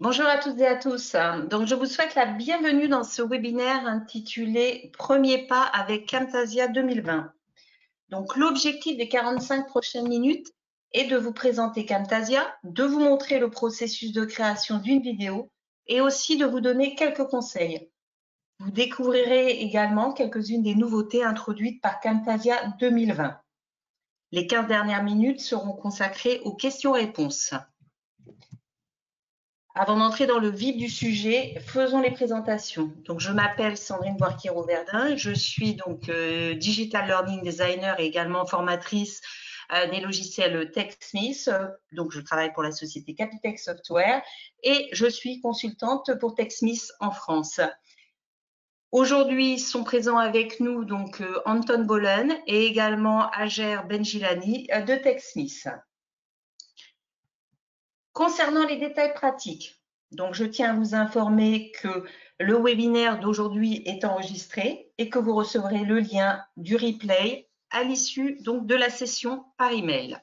Bonjour à toutes et à tous. Donc, je vous souhaite la bienvenue dans ce webinaire intitulé Premier pas avec Camtasia 2020. Donc, l'objectif des 45 prochaines minutes est de vous présenter Camtasia, de vous montrer le processus de création d'une vidéo et aussi de vous donner quelques conseils. Vous découvrirez également quelques-unes des nouveautés introduites par Camtasia 2020. Les 15 dernières minutes seront consacrées aux questions-réponses. Avant d'entrer dans le vif du sujet, faisons les présentations. Donc, je m'appelle Sandrine Boirquero-Verdun. Je suis donc euh, Digital Learning Designer et également formatrice euh, des logiciels TechSmith. Donc, je travaille pour la société Capitech Software et je suis consultante pour TechSmith en France. Aujourd'hui sont présents avec nous donc euh, Anton Bolen et également Ager Benjilani de TechSmith. Concernant les détails pratiques, donc je tiens à vous informer que le webinaire d'aujourd'hui est enregistré et que vous recevrez le lien du replay à l'issue donc de la session par email.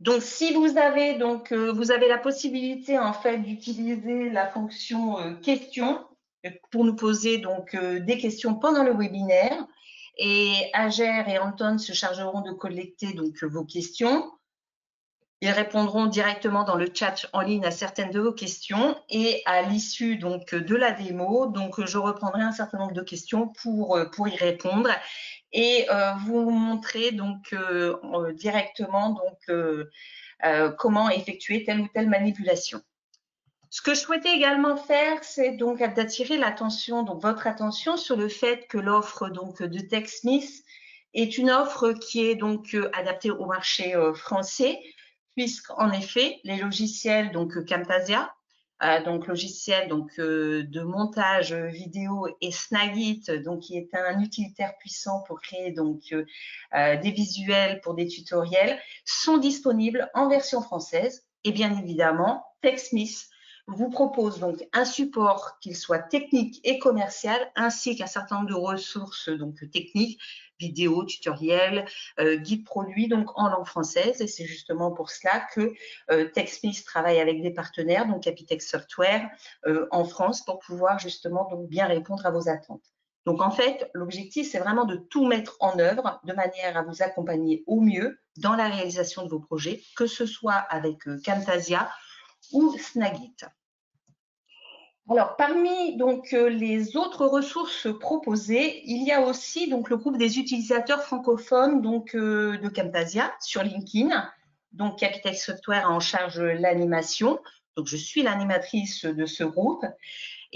Donc, si vous avez donc euh, la possibilité en fait d'utiliser la fonction euh, question pour nous poser donc euh, des questions pendant le webinaire. Et Ager et Anton se chargeront de collecter donc vos questions. Ils répondront directement dans le chat en ligne à certaines de vos questions et à l'issue donc de la démo, donc je reprendrai un certain nombre de questions pour, y répondre et euh, vous montrer donc euh, directement donc euh, comment effectuer telle ou telle manipulation. Ce que je souhaitais également faire, c'est donc d'attirer l'attention, donc votre attention sur le fait que l'offre donc de TechSmith est une offre qui est donc adaptée au marché français, puisqu'en effet, les logiciels donc Camtasia, euh, donc logiciel donc euh, de montage vidéo et Snagit, donc qui est un utilitaire puissant pour créer donc euh, des visuels pour des tutoriels, sont disponibles en version française. Et bien évidemment TechSmith vous propose donc un support qu'il soit technique et commercial, ainsi qu'un certain nombre de ressources donc techniques, vidéos, tutoriels, euh, guides produits donc en langue française. Et c'est justement pour cela que euh, TechSmith travaille avec des partenaires, donc Capitech Software euh, en France, pour pouvoir justement donc bien répondre à vos attentes. Donc en fait, l'objectif, c'est vraiment de tout mettre en œuvre de manière à vous accompagner au mieux dans la réalisation de vos projets, que ce soit avec Camtasia ou Snagit. Alors, parmi donc euh, les autres ressources proposées, il y a aussi donc le groupe des utilisateurs francophones donc euh, de Camtasia sur LinkedIn. Donc, Capital Software a en charge l'animation. Donc, je suis l'animatrice de ce groupe.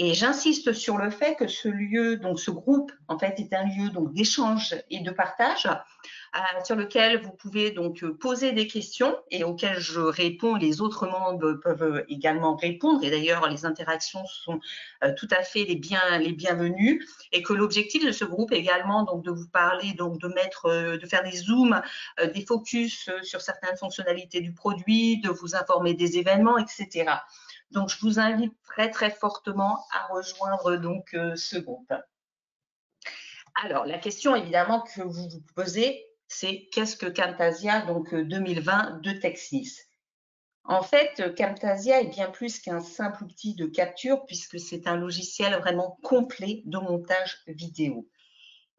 Et j'insiste sur le fait que ce lieu, donc ce groupe, en fait, est un lieu donc d'échange et de partage euh, sur lequel vous pouvez donc euh, poser des questions et auxquelles je réponds. Les autres membres peuvent également répondre. Et d'ailleurs, les interactions sont euh, tout à fait les, bien, les bienvenues. Et que l'objectif de ce groupe est également donc de vous parler, donc de mettre, de faire des zooms, des focus sur certaines fonctionnalités du produit, de vous informer des événements, etc. Donc, je vous invite très, très fortement à rejoindre donc euh, ce groupe. Alors, la question évidemment que vous vous posez, c'est qu'est-ce que Camtasia? donc 2020 euh, de Texas En fait, Camtasia est bien plus qu'un simple outil de capture puisque c'est un logiciel vraiment complet de montage vidéo.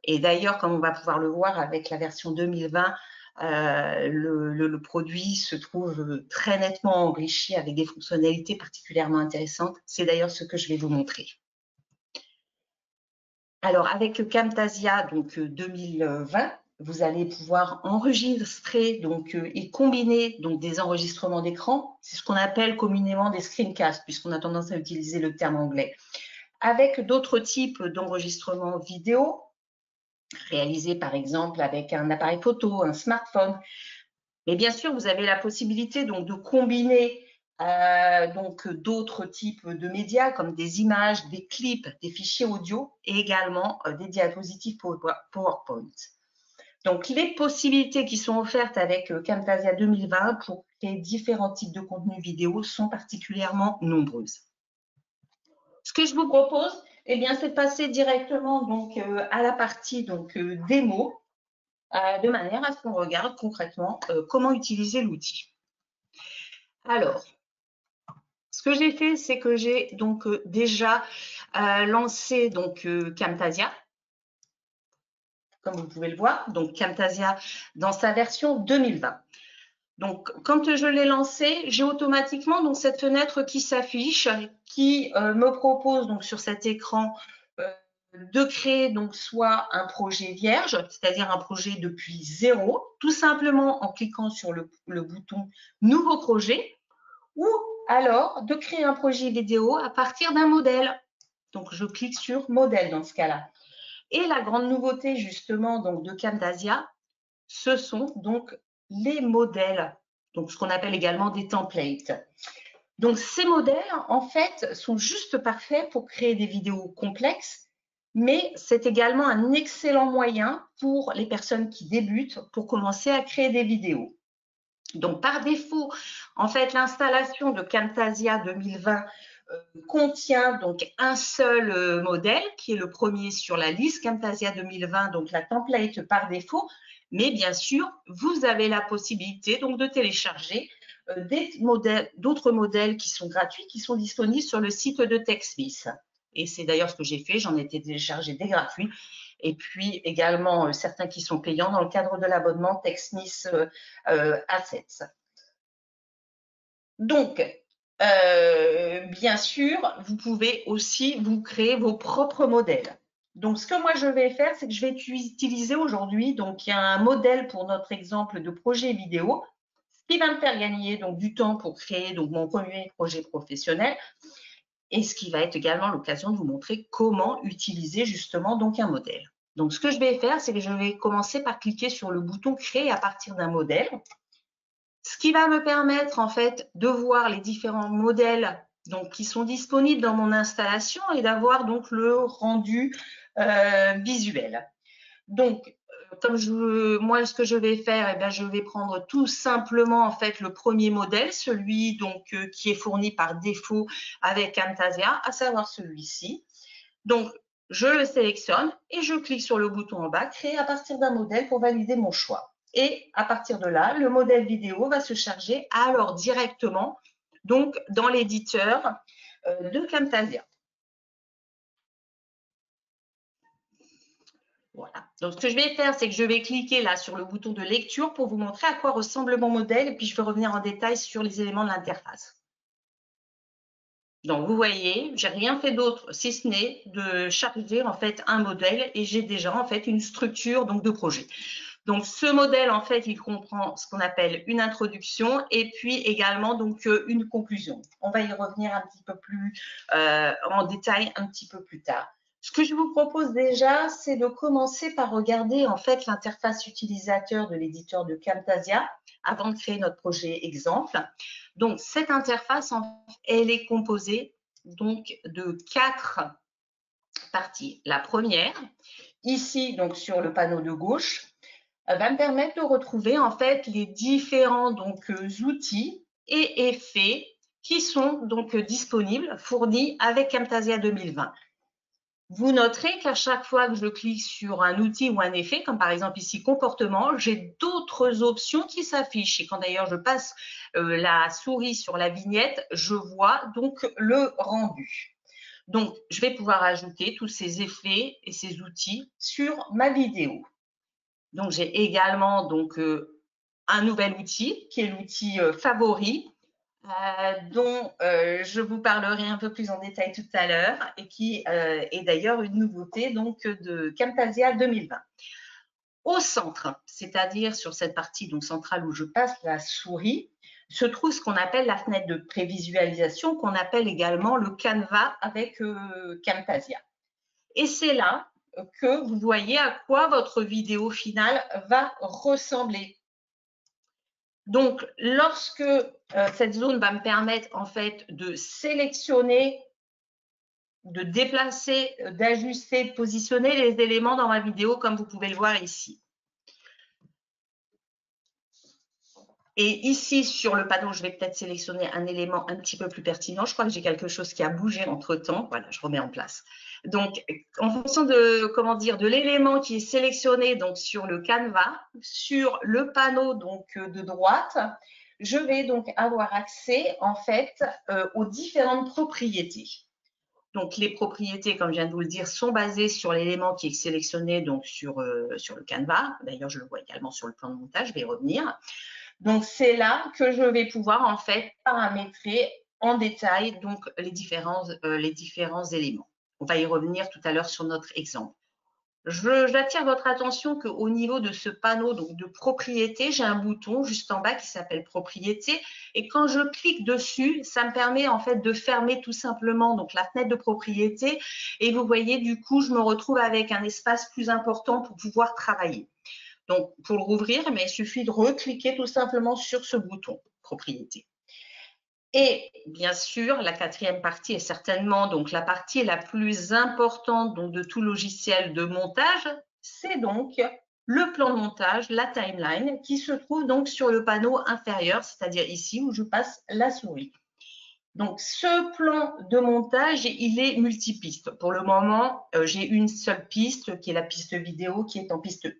Et d'ailleurs, comme on va pouvoir le voir avec la version 2020, euh, le, produit se trouve très nettement enrichi avec des fonctionnalités particulièrement intéressantes. C'est d'ailleurs ce que je vais vous montrer. Alors, avec Camtasia donc 2020, vous allez pouvoir enregistrer donc, euh, et combiner donc, des enregistrements d'écran. C'est ce qu'on appelle communément des screencasts, puisqu'on a tendance à utiliser le terme anglais. Avec d'autres types d'enregistrements vidéo, réalisé par exemple avec un appareil photo, un smartphone. Mais bien sûr, vous avez la possibilité donc de combiner euh, donc d'autres types de médias comme des images, des clips, des fichiers audio et également euh, des diapositives PowerPoint. Donc les possibilités qui sont offertes avec euh, Camtasia 2020 pour créer différents types de contenus vidéo sont particulièrement nombreuses. Ce que je vous propose, eh bien, c'est de passer directement donc, euh, à la partie donc, euh, démo, euh, de manière à ce qu'on regarde concrètement comment utiliser l'outil. Alors, ce que j'ai fait, c'est que j'ai donc déjà lancé donc Camtasia, comme vous pouvez le voir, donc Camtasia dans sa version 2020. Donc, quand je l'ai lancé, j'ai automatiquement donc cette fenêtre qui s'affiche, qui me propose donc sur cet écran de créer donc soit un projet vierge, c'est-à-dire un projet depuis zéro, tout simplement en cliquant sur le, bouton Nouveau projet, ou alors de créer un projet vidéo à partir d'un modèle. Donc, je clique sur Modèle dans ce cas-là. Et la grande nouveauté justement donc de Camtasia, ce sont donc les modèles, donc ce qu'on appelle également des templates. Donc, ces modèles, en fait, sont juste parfaits pour créer des vidéos complexes mais c'est également un excellent moyen pour les personnes qui débutent pour commencer à créer des vidéos. Donc, par défaut, en fait, l'installation de Camtasia 2020 euh, contient donc un seul euh, modèle qui est le premier sur la liste Camtasia 2020, donc la template par défaut. Mais bien sûr, vous avez la possibilité donc de télécharger euh, d'autres modèles qui sont gratuits, qui sont disponibles sur le site de TechSmith. Et c'est d'ailleurs ce que j'ai fait. J'en ai téléchargé des gratuits. Et puis également euh, certains qui sont payants dans le cadre de l'abonnement TechSmith euh, Assets. Donc, bien sûr, vous pouvez aussi vous créer vos propres modèles. Donc, ce que moi je vais faire, c'est que je vais utiliser aujourd'hui, donc un modèle pour notre exemple de projet vidéo, ce qui va me faire gagner donc du temps pour créer donc mon premier projet professionnel. Et ce qui va être également l'occasion de vous montrer comment utiliser justement donc un modèle. Donc, ce que je vais faire, c'est que je vais commencer par cliquer sur le bouton Créer à partir d'un modèle, ce qui va me permettre en fait de voir les différents modèles donc, qui sont disponibles dans mon installation et d'avoir donc le rendu visuel. Donc, comme je, moi, ce que je vais faire, eh je vais prendre tout simplement en fait le premier modèle, celui euh, qui est fourni par défaut avec Camtasia, à savoir celui-ci. Donc, je le sélectionne et je clique sur le bouton en bas, créer à partir d'un modèle pour valider mon choix. Et à partir de là, le modèle vidéo va se charger alors directement donc dans l'éditeur euh, de Camtasia. Voilà. Donc, ce que je vais faire, c'est que je vais cliquer là sur le bouton de lecture pour vous montrer à quoi ressemble mon modèle et puis je vais revenir en détail sur les éléments de l'interface. Donc, vous voyez, j'ai rien fait d'autre si ce n'est de charger en fait un modèle et j'ai déjà en fait une structure donc de projet. Donc, ce modèle, en fait, il comprend ce qu'on appelle une introduction et puis également donc euh, une conclusion. On va y revenir un petit peu plus euh, en détail un petit peu plus tard. Ce que je vous propose déjà, c'est de commencer par regarder en fait l'interface utilisateur de l'éditeur de Camtasia avant de créer notre projet exemple. Donc, cette interface, elle est composée donc de quatre parties. La première, ici, donc sur le panneau de gauche, va me permettre de retrouver en fait les différents donc, outils et effets qui sont donc disponibles, fournis avec Camtasia 2020. Vous noterez qu'à chaque fois que je clique sur un outil ou un effet, comme par exemple ici comportement, j'ai d'autres options qui s'affichent. Et quand d'ailleurs je passe euh, la souris sur la vignette, je vois donc le rendu. Donc, je vais pouvoir ajouter tous ces effets et ces outils sur ma vidéo. Donc, j'ai également donc euh, un nouvel outil qui est l'outil euh, favori dont euh, je vous parlerai un peu plus en détail tout à l'heure et qui euh, est d'ailleurs une nouveauté donc de Camtasia 2020. Au centre, c'est-à-dire sur cette partie donc centrale où je passe la souris, se trouve ce qu'on appelle la fenêtre de prévisualisation, qu'on appelle également le canevas avec Camtasia. Et c'est là que vous voyez à quoi votre vidéo finale va ressembler. Donc, lorsque euh, cette zone va me permettre en fait de sélectionner, de déplacer, euh, d'ajuster, de positionner les éléments dans ma vidéo comme vous pouvez le voir ici. Et ici, sur le panneau, je vais peut-être sélectionner un élément un petit peu plus pertinent. Je crois que j'ai quelque chose qui a bougé entre-temps. Voilà, je remets en place. Donc, en fonction de, comment dire, de l'élément qui est sélectionné donc sur le canevas, sur le panneau donc de droite, je vais donc avoir accès en fait euh, aux différentes propriétés. Donc les propriétés, comme je viens de vous le dire, sont basées sur l'élément qui est sélectionné donc sur, euh, sur le canevas. D'ailleurs, je le vois également sur le plan de montage, je vais y revenir. Donc c'est là que je vais pouvoir en fait paramétrer en détail donc les différents, euh, les différents éléments. On va y revenir tout à l'heure sur notre exemple. J'attire votre attention qu'au niveau de ce panneau de propriété, j'ai un bouton juste en bas qui s'appelle propriété. Et quand je clique dessus, ça me permet en fait de fermer tout simplement donc la fenêtre de propriété. Et vous voyez, du coup, je me retrouve avec un espace plus important pour pouvoir travailler. Donc, pour le rouvrir, il suffit de recliquer tout simplement sur ce bouton propriété. Et bien sûr, la quatrième partie est certainement donc la partie la plus importante donc, de tout logiciel de montage, c'est donc le plan de montage, la timeline, qui se trouve donc sur le panneau inférieur, c'est-à-dire ici où je passe la souris. Donc, ce plan de montage, il est multipiste. Pour le moment, euh, j'ai une seule piste qui est la piste vidéo qui est en piste 1.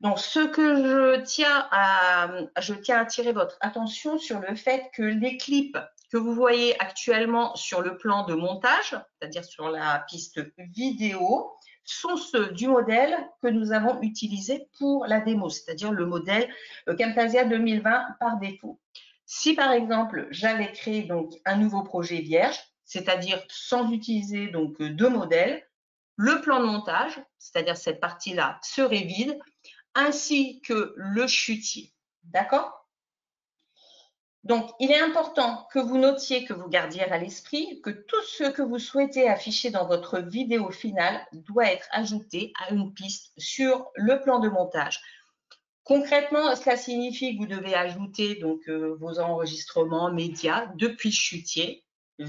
Donc, ce que je tiens à, je tiens à attirer votre attention sur le fait que les clips que vous voyez actuellement sur le plan de montage, c'est-à-dire sur la piste vidéo, sont ceux du modèle que nous avons utilisé pour la démo, c'est-à-dire le modèle Camtasia 2020 par défaut. Si par exemple j'avais créé donc un nouveau projet vierge, c'est-à-dire sans utiliser donc deux modèles, le plan de montage, c'est-à-dire cette partie-là, serait vide ainsi que le chutier. D'accord? Donc, il est important que vous notiez, que vous gardiez à l'esprit que tout ce que vous souhaitez afficher dans votre vidéo finale doit être ajouté à une piste sur le plan de montage. Concrètement, cela signifie que vous devez ajouter donc euh, vos enregistrements médias depuis chutier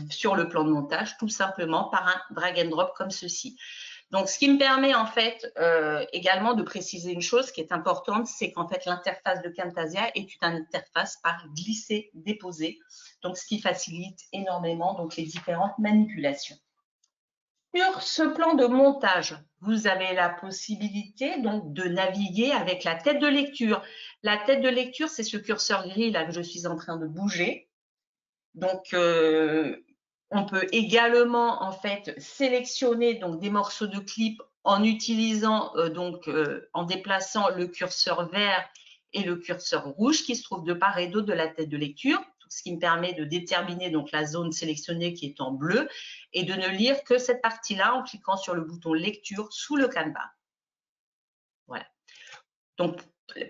sur le plan de montage, tout simplement par un drag and drop comme ceci. Donc, ce qui me permet en fait euh, également de préciser une chose qui est importante, c'est qu'en fait l'interface de Camtasia est une interface par glisser-déposer, donc ce qui facilite énormément donc les différentes manipulations. Sur ce plan de montage, vous avez la possibilité donc de naviguer avec la tête de lecture. La tête de lecture, c'est ce curseur gris là que je suis en train de bouger. Donc, euh, on peut également en fait sélectionner donc des morceaux de clip en utilisant euh, donc euh, en déplaçant le curseur vert et le curseur rouge qui se trouve de part et d'autre de la tête de lecture, ce qui me permet de déterminer donc la zone sélectionnée qui est en bleu et de ne lire que cette partie-là en cliquant sur le bouton lecture sous le canevas. Voilà. Donc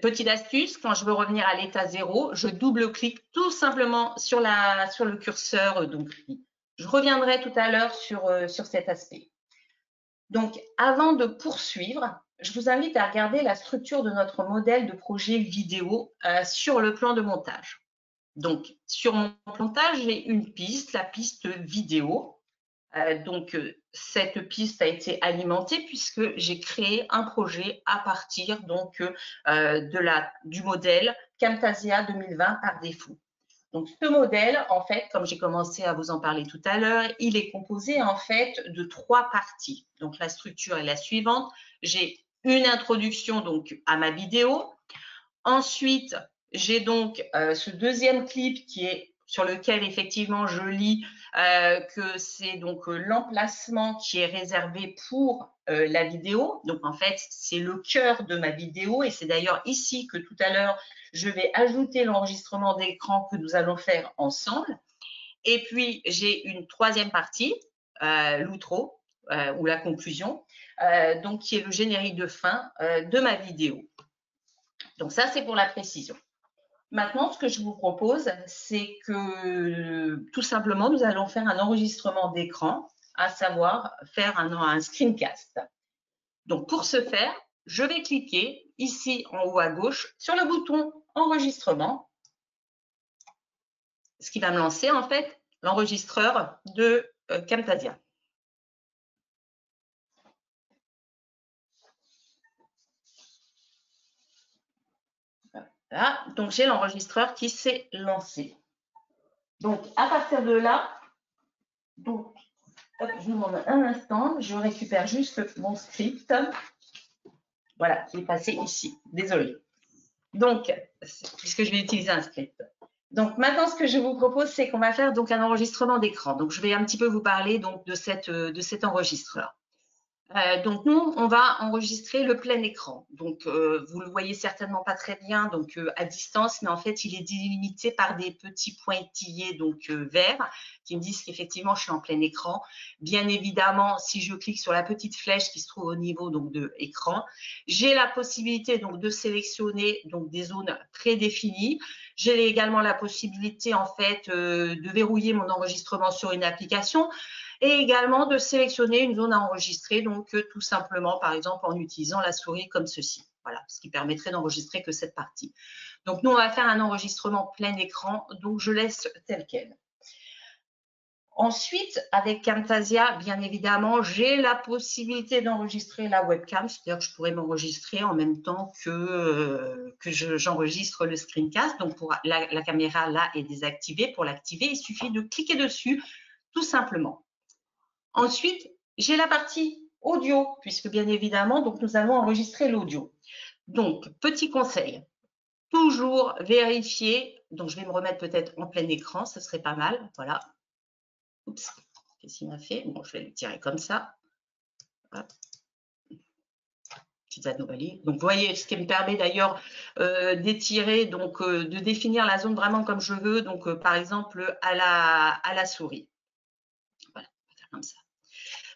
Petite astuce, quand je veux revenir à l'état zéro, je double-clique tout simplement sur, la, sur le curseur donc je reviendrai tout à l'heure sur, euh, sur cet aspect. Donc, avant de poursuivre, je vous invite à regarder la structure de notre modèle de projet vidéo euh, sur le plan de montage. Donc, sur mon montage, j'ai une piste, la piste vidéo. Euh, donc, cette piste a été alimentée puisque j'ai créé un projet à partir du modèle Camtasia 2020 par défaut. Donc, ce modèle, en fait, comme j'ai commencé à vous en parler tout à l'heure, il est composé en fait de trois parties. Donc, la structure est la suivante. J'ai une introduction donc à ma vidéo. Ensuite, j'ai donc euh, ce deuxième clip qui est sur lequel effectivement je lis euh, que c'est donc euh, l'emplacement qui est réservé pour la vidéo. Donc en fait, c'est le cœur de ma vidéo et c'est d'ailleurs ici que tout à l'heure je vais ajouter l'enregistrement d'écran que nous allons faire ensemble. Et puis, j'ai une troisième partie, euh, l'outro euh, ou la conclusion, euh, donc qui est le générique de fin de ma vidéo. Donc ça, c'est pour la précision. Maintenant, ce que je vous propose, c'est que tout simplement, nous allons faire un enregistrement d'écran, à savoir faire un, un screencast. Donc, pour ce faire, je vais cliquer ici en haut à gauche sur le bouton enregistrement, ce qui va me lancer en fait l'enregistreur de euh, Camtasia. Voilà, donc j'ai l'enregistreur qui s'est lancé. Donc à partir de là, donc, je vous demande un instant, je récupère juste mon script. Voilà, qui est passé ici. Désolée. Donc, puisque je vais utiliser un script. Donc maintenant, ce que je vous propose, c'est qu'on va faire donc un enregistrement d'écran. Donc je vais un petit peu vous parler de, cette, de cet enregistreur. Euh, donc nous, on va enregistrer le plein écran. Donc euh, vous le voyez certainement pas très bien donc euh, à distance, mais en fait il est délimité par des petits pointillés donc verts qui me disent qu'effectivement je suis en plein écran. Bien évidemment, si je clique sur la petite flèche qui se trouve au niveau donc de écran, j'ai la possibilité donc de sélectionner donc des zones prédéfinies. J'ai également la possibilité en fait de verrouiller mon enregistrement sur une application et également de sélectionner une zone à enregistrer, donc euh, tout simplement, par exemple, en utilisant la souris comme ceci. Voilà, ce qui permettrait d'enregistrer que cette partie. Donc, nous, on va faire un enregistrement plein écran, donc je laisse tel quel. Ensuite, avec Camtasia, bien évidemment, j'ai la possibilité d'enregistrer la webcam, c'est-à-dire que je pourrais m'enregistrer en même temps que, euh, que j'enregistre le screencast. Donc, pour la, la caméra là est désactivée. Pour l'activer, il suffit de cliquer dessus, tout simplement. Ensuite, j'ai la partie audio, puisque bien évidemment, donc nous allons enregistrer l'audio. Donc, petit conseil, toujours vérifier, donc je vais me remettre peut-être en plein écran, ce serait pas mal, voilà. Oups, qu'est-ce qu'il m'a fait? Bon, je vais le tirer comme ça. Petite anomalie. Donc, vous voyez, ce qui me permet d'ailleurs euh, d'étirer, donc euh, de définir la zone vraiment comme je veux, donc euh, par exemple à la souris.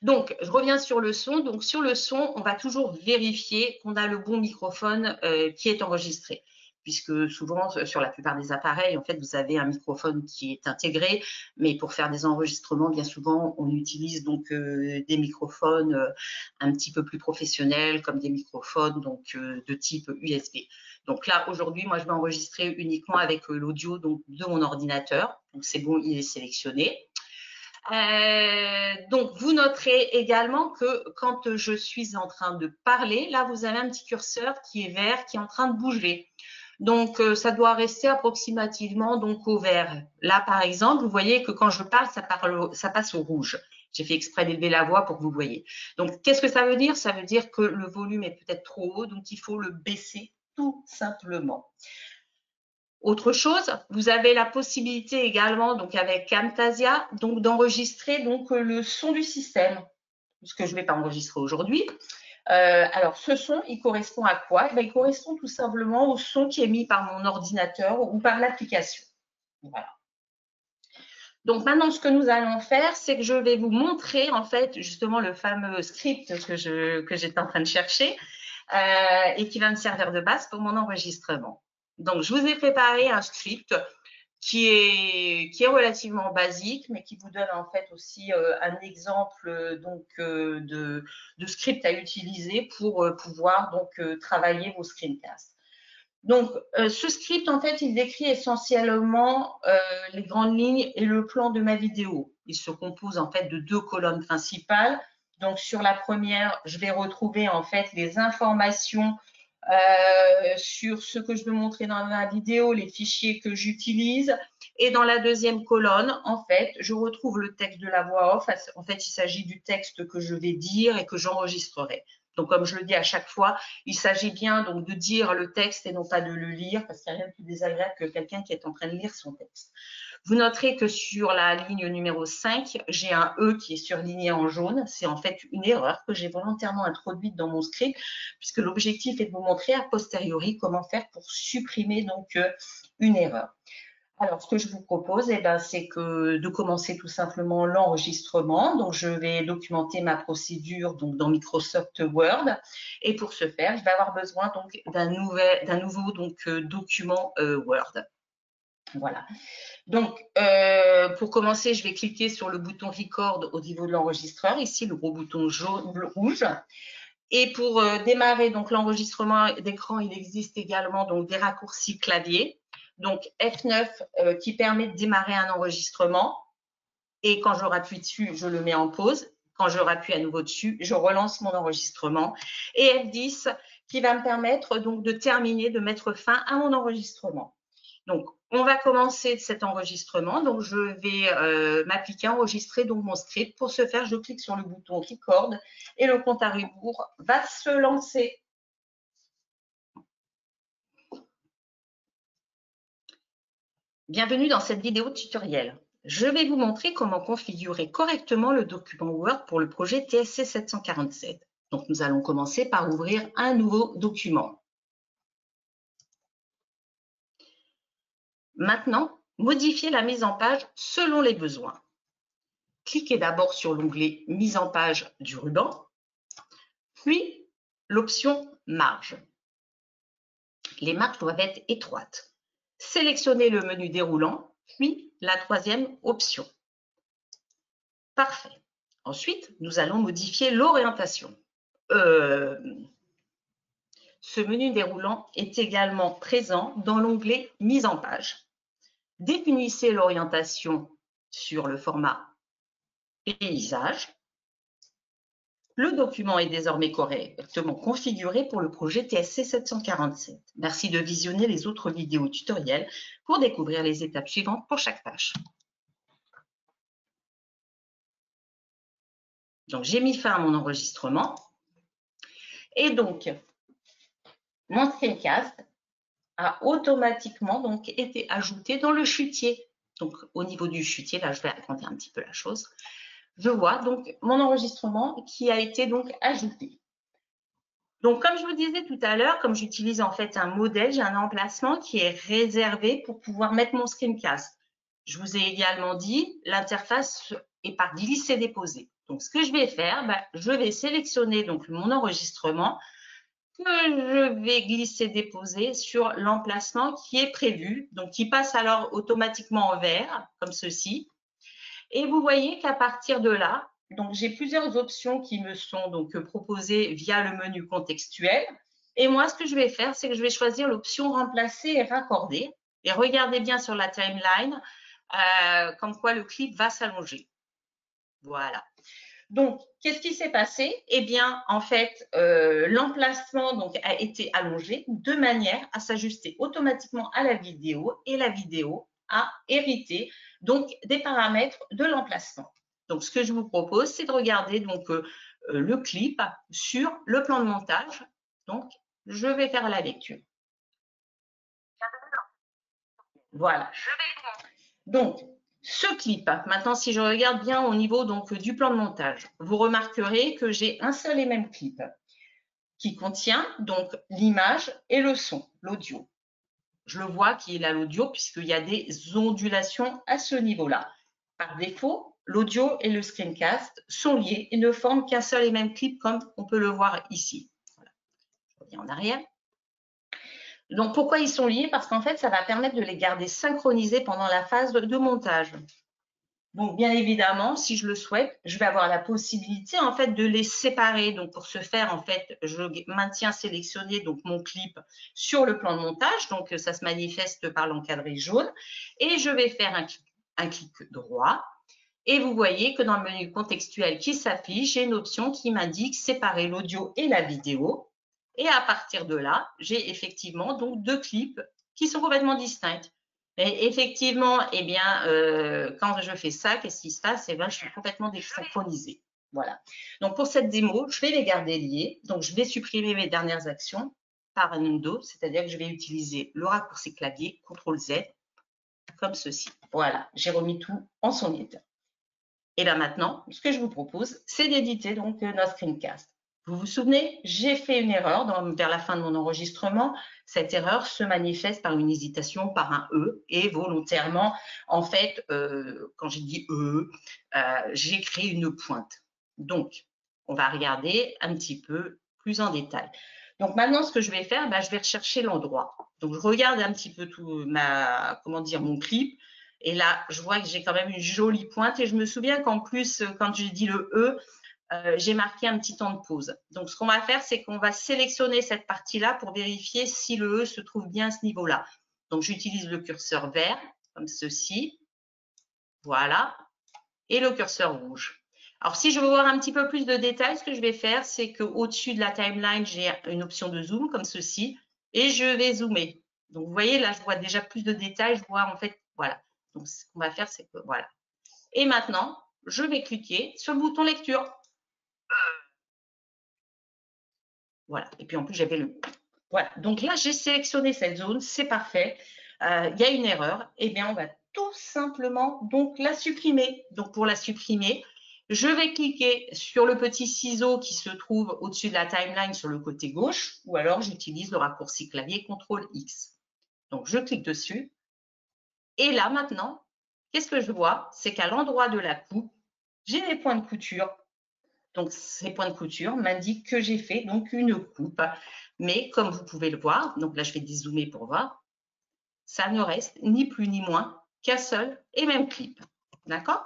Donc, je reviens sur le son. Donc, sur le son, on va toujours vérifier qu'on a le bon microphone euh, qui est enregistré puisque souvent, sur la plupart des appareils, en fait, vous avez un microphone qui est intégré, mais pour faire des enregistrements, bien souvent, on utilise donc euh, des microphones euh, un petit peu plus professionnels, comme des microphones donc de type USB. Donc là, aujourd'hui, moi, je vais enregistrer uniquement avec l'audio de mon ordinateur. Donc c'est bon, il est sélectionné. Euh, donc, vous noterez également que quand je suis en train de parler, là, vous avez un petit curseur qui est vert, qui est en train de bouger. Donc, euh, ça doit rester approximativement donc au vert. Là, par exemple, vous voyez que quand je parle, ça, parle, ça passe au rouge. J'ai fait exprès d'élever la voix pour que vous voyez. Donc, qu'est-ce que ça veut dire? Ça veut dire que le volume est peut-être trop haut, donc il faut le baisser tout simplement. Autre chose, vous avez la possibilité également, donc avec Camtasia, donc d'enregistrer donc le son du système, ce que je ne vais pas enregistrer aujourd'hui. Euh, alors, ce son, il correspond à quoi? Eh Il correspond tout simplement au son qui est mis par mon ordinateur ou par l'application. Voilà. Donc maintenant, ce que nous allons faire, c'est que je vais vous montrer en fait justement le fameux script que j'étais en train de chercher euh, et qui va me servir de base pour mon enregistrement. Donc, je vous ai préparé un script qui est, qui est relativement basique, mais qui vous donne en fait aussi euh, un exemple donc euh, de, de, script à utiliser pour euh, pouvoir donc travailler vos screencasts. Donc, ce script, en fait, il décrit essentiellement les grandes lignes et le plan de ma vidéo. Il se compose en fait de deux colonnes principales. Donc, sur la première, je vais retrouver en fait les informations euh, sur ce que je veux montrer dans la vidéo, les fichiers que j'utilise. Et dans la deuxième colonne, en fait, je retrouve le texte de la voix off. En fait, il s'agit du texte que je vais dire et que j'enregistrerai. Donc, comme je le dis à chaque fois, il s'agit bien donc de dire le texte et non pas de le lire, parce qu'il n'y a rien de plus désagréable que quelqu'un qui est en train de lire son texte. Vous noterez que sur la ligne numéro 5, j'ai un E qui est surligné en jaune. C'est en fait une erreur que j'ai volontairement introduite dans mon script, puisque l'objectif est de vous montrer a posteriori comment faire pour supprimer donc euh, une erreur. Alors, ce que je vous propose, eh ben, c'est que de commencer tout simplement l'enregistrement. Donc, je vais documenter ma procédure donc, dans Microsoft Word. Et pour ce faire, je vais avoir besoin donc d'un nouveau donc, euh, document euh, Word. Voilà. Donc, euh, pour commencer, je vais cliquer sur le bouton Record au niveau de l'enregistreur, ici le gros bouton jaune, rouge. Et pour euh, démarrer donc l'enregistrement d'écran, il existe également donc des raccourcis clavier. Donc F9 euh, qui permet de démarrer un enregistrement. Et quand je rappuie dessus, je le mets en pause. Quand je rappuie à nouveau dessus, je relance mon enregistrement. Et F10 qui va me permettre donc de terminer, de mettre fin à mon enregistrement. Donc, on va commencer cet enregistrement. Donc, je vais euh, m'appliquer à enregistrer donc, mon script. Pour ce faire, je clique sur le bouton Record et le compte à rebours va se lancer. Bienvenue dans cette vidéo tutoriel. Je vais vous montrer comment configurer correctement le document Word pour le projet TSC 747. Donc, nous allons commencer par ouvrir un nouveau document. Maintenant, modifier la mise en page selon les besoins. Cliquez d'abord sur l'onglet Mise en page du ruban, puis l'option Marge. Les marges doivent être étroites. Sélectionnez le menu déroulant, puis la troisième option. Parfait. Ensuite, nous allons modifier l'orientation. Euh, ce menu déroulant est également présent dans l'onglet Mise en page. Définissez l'orientation sur le format paysage. Le document est désormais correctement configuré pour le projet TSC 747. Merci de visionner les autres vidéos tutoriels pour découvrir les étapes suivantes pour chaque tâche. Donc, j'ai mis fin à mon enregistrement. Et donc, mon screencast a automatiquement donc été ajouté dans le chutier. Donc, au niveau du chutier, là, je vais raconter un petit peu la chose je vois donc mon enregistrement qui a été donc ajouté. Donc, comme je vous disais tout à l'heure, comme j'utilise en fait un modèle, j'ai un emplacement qui est réservé pour pouvoir mettre mon screencast. Je vous ai également dit, l'interface est par glisser-déposer. Donc, ce que je vais faire, ben, je vais sélectionner donc mon enregistrement que je vais glisser-déposer sur l'emplacement qui est prévu, donc qui passe alors automatiquement en vert, comme ceci. Et vous voyez qu'à partir de là, donc j'ai plusieurs options qui me sont donc proposées via le menu contextuel. Et moi, ce que je vais faire, c'est que je vais choisir l'option remplacer et raccorder. Et regardez bien sur la timeline, euh, comme quoi le clip va s'allonger. Voilà. Donc, qu'est-ce qui s'est passé? Eh bien, en fait, euh, l'emplacement a été allongé de manière à s'ajuster automatiquement à la vidéo et la vidéo a hérité donc des paramètres de l'emplacement. Donc, ce que je vous propose, c'est de regarder donc euh, euh, le clip sur le plan de montage. Donc, je vais faire la lecture. Voilà. Donc, ce clip, maintenant, si je regarde bien au niveau donc, du plan de montage, vous remarquerez que j'ai un seul et même clip qui contient donc l'image et le son, l'audio je le vois qui est là l'audio puisqu'il y a des ondulations à ce niveau-là. Par défaut, l'audio et le screencast sont liés et ne forment qu'un seul et même clip comme on peut le voir ici. Je reviens en arrière. Donc, pourquoi ils sont liés? Parce qu'en fait, ça va permettre de les garder synchronisés pendant la phase de montage. Donc, bien évidemment, si je le souhaite, je vais avoir la possibilité en fait de les séparer. Donc, pour ce faire, en fait, je maintiens sélectionné donc mon clip sur le plan de montage. Donc, ça se manifeste par l'encadré jaune. Et je vais faire un, un clic droit. Et vous voyez que dans le menu contextuel qui s'affiche, j'ai une option qui m'indique séparer l'audio et la vidéo. Et à partir de là, j'ai effectivement donc deux clips qui sont complètement distincts. Effectivement, eh bien, euh, quand je fais ça, qu'est-ce qui se passe? Eh bien, je suis complètement désynchronisée. Voilà. Donc, pour cette démo, je vais les garder liés. Donc, je vais supprimer mes dernières actions par un undo, c'est-à-dire que je vais utiliser le raccourci clavier, CTRL Z, comme ceci. Voilà, j'ai remis tout en son état. Et là maintenant, ce que je vous propose, c'est d'éditer donc euh, notre screencast. Vous vous souvenez, j'ai fait une erreur vers la fin de mon enregistrement. Cette erreur se manifeste par une hésitation, par un E, et volontairement, en fait, euh, quand j'ai dit E, euh, j'ai créé une pointe. Donc, on va regarder un petit peu plus en détail. Donc maintenant, ce que je vais faire, bah, je vais rechercher l'endroit. Donc, je regarde un petit peu tout ma, comment dire, mon clip. Et là, je vois que j'ai quand même une jolie pointe. Et je me souviens qu'en plus, quand j'ai dit le E, euh, j'ai marqué un petit temps de pause. Donc, ce qu'on va faire, c'est qu'on va sélectionner cette partie-là pour vérifier si le E se trouve bien à ce niveau-là. Donc, j'utilise le curseur vert, comme ceci. Voilà. Et le curseur rouge. Alors, si je veux voir un petit peu plus de détails, ce que je vais faire, c'est qu'au-dessus de la timeline, j'ai une option de zoom, comme ceci, et je vais zoomer. Donc, vous voyez, là, je vois déjà plus de détails. Je vois, en fait, voilà. Donc, ce qu'on va faire, c'est que, voilà. Et maintenant, je vais cliquer sur le bouton lecture. Voilà. Et puis en plus, j'avais le. Voilà. Donc là, j'ai sélectionné cette zone. C'est parfait. il y a une erreur, eh bien, on va tout simplement donc la supprimer. Donc, pour la supprimer, je vais cliquer sur le petit ciseau qui se trouve au-dessus de la timeline sur le côté gauche, ou alors j'utilise le raccourci clavier CTRL X. Donc, je clique dessus. Et là, maintenant, qu'est-ce que je vois? C'est qu'à l'endroit de la coupe, j'ai des points de couture. Donc, ces points de couture m'indiquent que j'ai fait donc une coupe. Mais comme vous pouvez le voir, donc là, je vais dézoomer pour voir, ça ne reste ni plus ni moins qu'un seul et même clip. D'accord?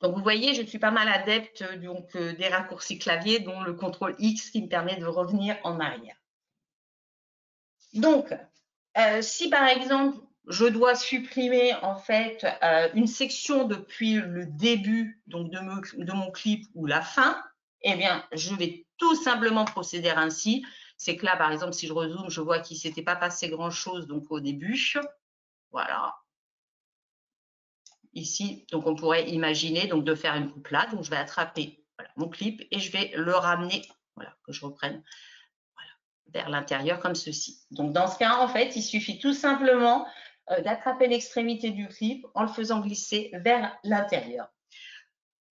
Donc, vous voyez, je suis pas mal adepte donc, euh, des raccourcis clavier, dont le contrôle X qui me permet de revenir en arrière. Donc, euh, si par exemple, je dois supprimer en fait euh, une section depuis le début donc de, mon clip ou la fin, eh bien, je vais tout simplement procéder ainsi. C'est que là, par exemple, si je rezoome, je vois qu'il ne s'était pas passé grand-chose donc au début. Voilà. Ici, donc on pourrait imaginer donc de faire une coupe là. Donc, je vais attraper mon clip et je vais le ramener, voilà, que je reprenne vers l'intérieur comme ceci. Donc, dans ce cas, en fait, il suffit tout simplement d'attraper l'extrémité du clip en le faisant glisser vers l'intérieur.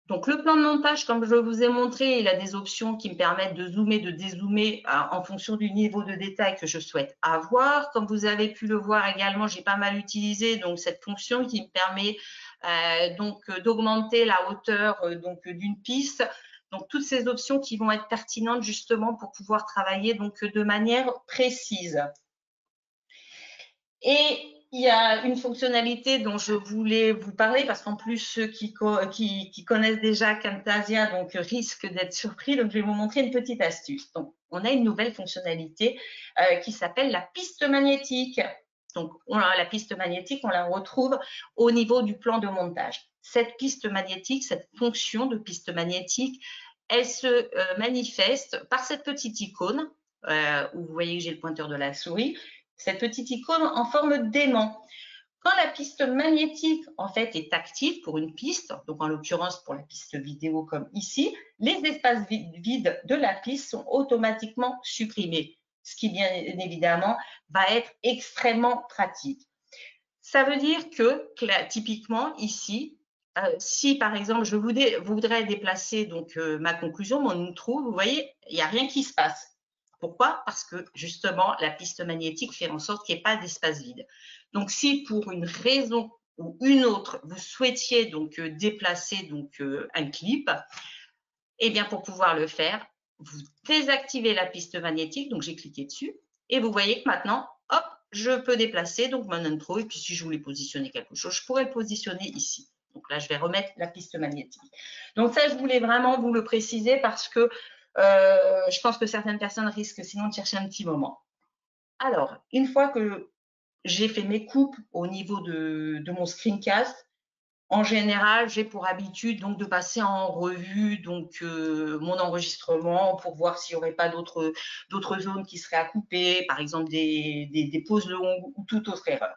Donc, le plan de montage, comme je vous ai montré, il a des options qui me permettent de zoomer, de dézoomer euh, en fonction du niveau de détail que je souhaite avoir. Comme vous avez pu le voir également, j'ai pas mal utilisé donc cette fonction qui me permet euh, donc d'augmenter la hauteur donc d'une piste. Donc, toutes ces options qui vont être pertinentes justement pour pouvoir travailler donc de manière précise. Et il y a une fonctionnalité dont je voulais vous parler parce qu'en plus ceux qui, connaissent déjà Camtasia donc risquent d'être surpris. Donc je vais vous montrer une petite astuce. Donc on a une nouvelle fonctionnalité euh, qui s'appelle la piste magnétique. Donc la piste magnétique, on la retrouve au niveau du plan de montage. Cette piste magnétique, cette fonction de piste magnétique, elle se euh, manifeste par cette petite icône euh, où vous voyez que j'ai le pointeur de la souris cette petite icône en forme d'aimant. Quand la piste magnétique, en fait, est active pour une piste, donc en l'occurrence pour la piste vidéo comme ici, les espaces vides de la piste sont automatiquement supprimés, ce qui, bien évidemment, va être extrêmement pratique. Ça veut dire que, typiquement, ici, euh, si par exemple je voudrais, déplacer donc euh, ma conclusion, mon outro, vous voyez, il n'y a rien qui se passe. Pourquoi? Parce que justement, la piste magnétique fait en sorte qu'il n'y ait pas d'espace vide. Donc, si pour une raison ou une autre, vous souhaitiez donc euh, déplacer donc euh, un clip, eh bien, pour pouvoir le faire, vous désactivez la piste magnétique. Donc, j'ai cliqué dessus et vous voyez que maintenant, hop, je peux déplacer donc mon intro. Et puis, si je voulais positionner quelque chose, je pourrais le positionner ici. Donc là, je vais remettre la piste magnétique. Donc ça, je voulais vraiment vous le préciser parce que je pense que certaines personnes risquent sinon de chercher un petit moment. Alors, une fois que j'ai fait mes coupes au niveau de, mon screencast, en général, j'ai pour habitude donc de passer en revue donc euh, mon enregistrement pour voir s'il n'y aurait pas d'autres zones qui seraient à couper, par exemple des, des pauses longues ou toute autre erreur.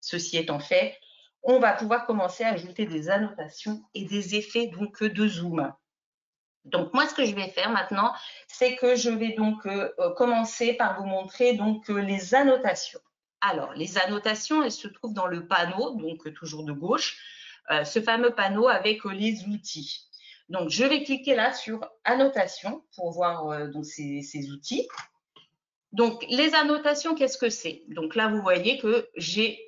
Ceci étant fait, on va pouvoir commencer à ajouter des annotations et des effets donc de zoom. Donc moi, ce que je vais faire maintenant, c'est que je vais donc euh, euh, commencer par vous montrer donc euh, les annotations. Alors, les annotations, elles se trouvent dans le panneau, donc toujours de gauche, ce fameux panneau avec les outils. Donc, je vais cliquer là sur annotation pour voir donc ces, ces, outils. Donc, les annotations, qu'est-ce que c'est? Donc là, vous voyez que j'ai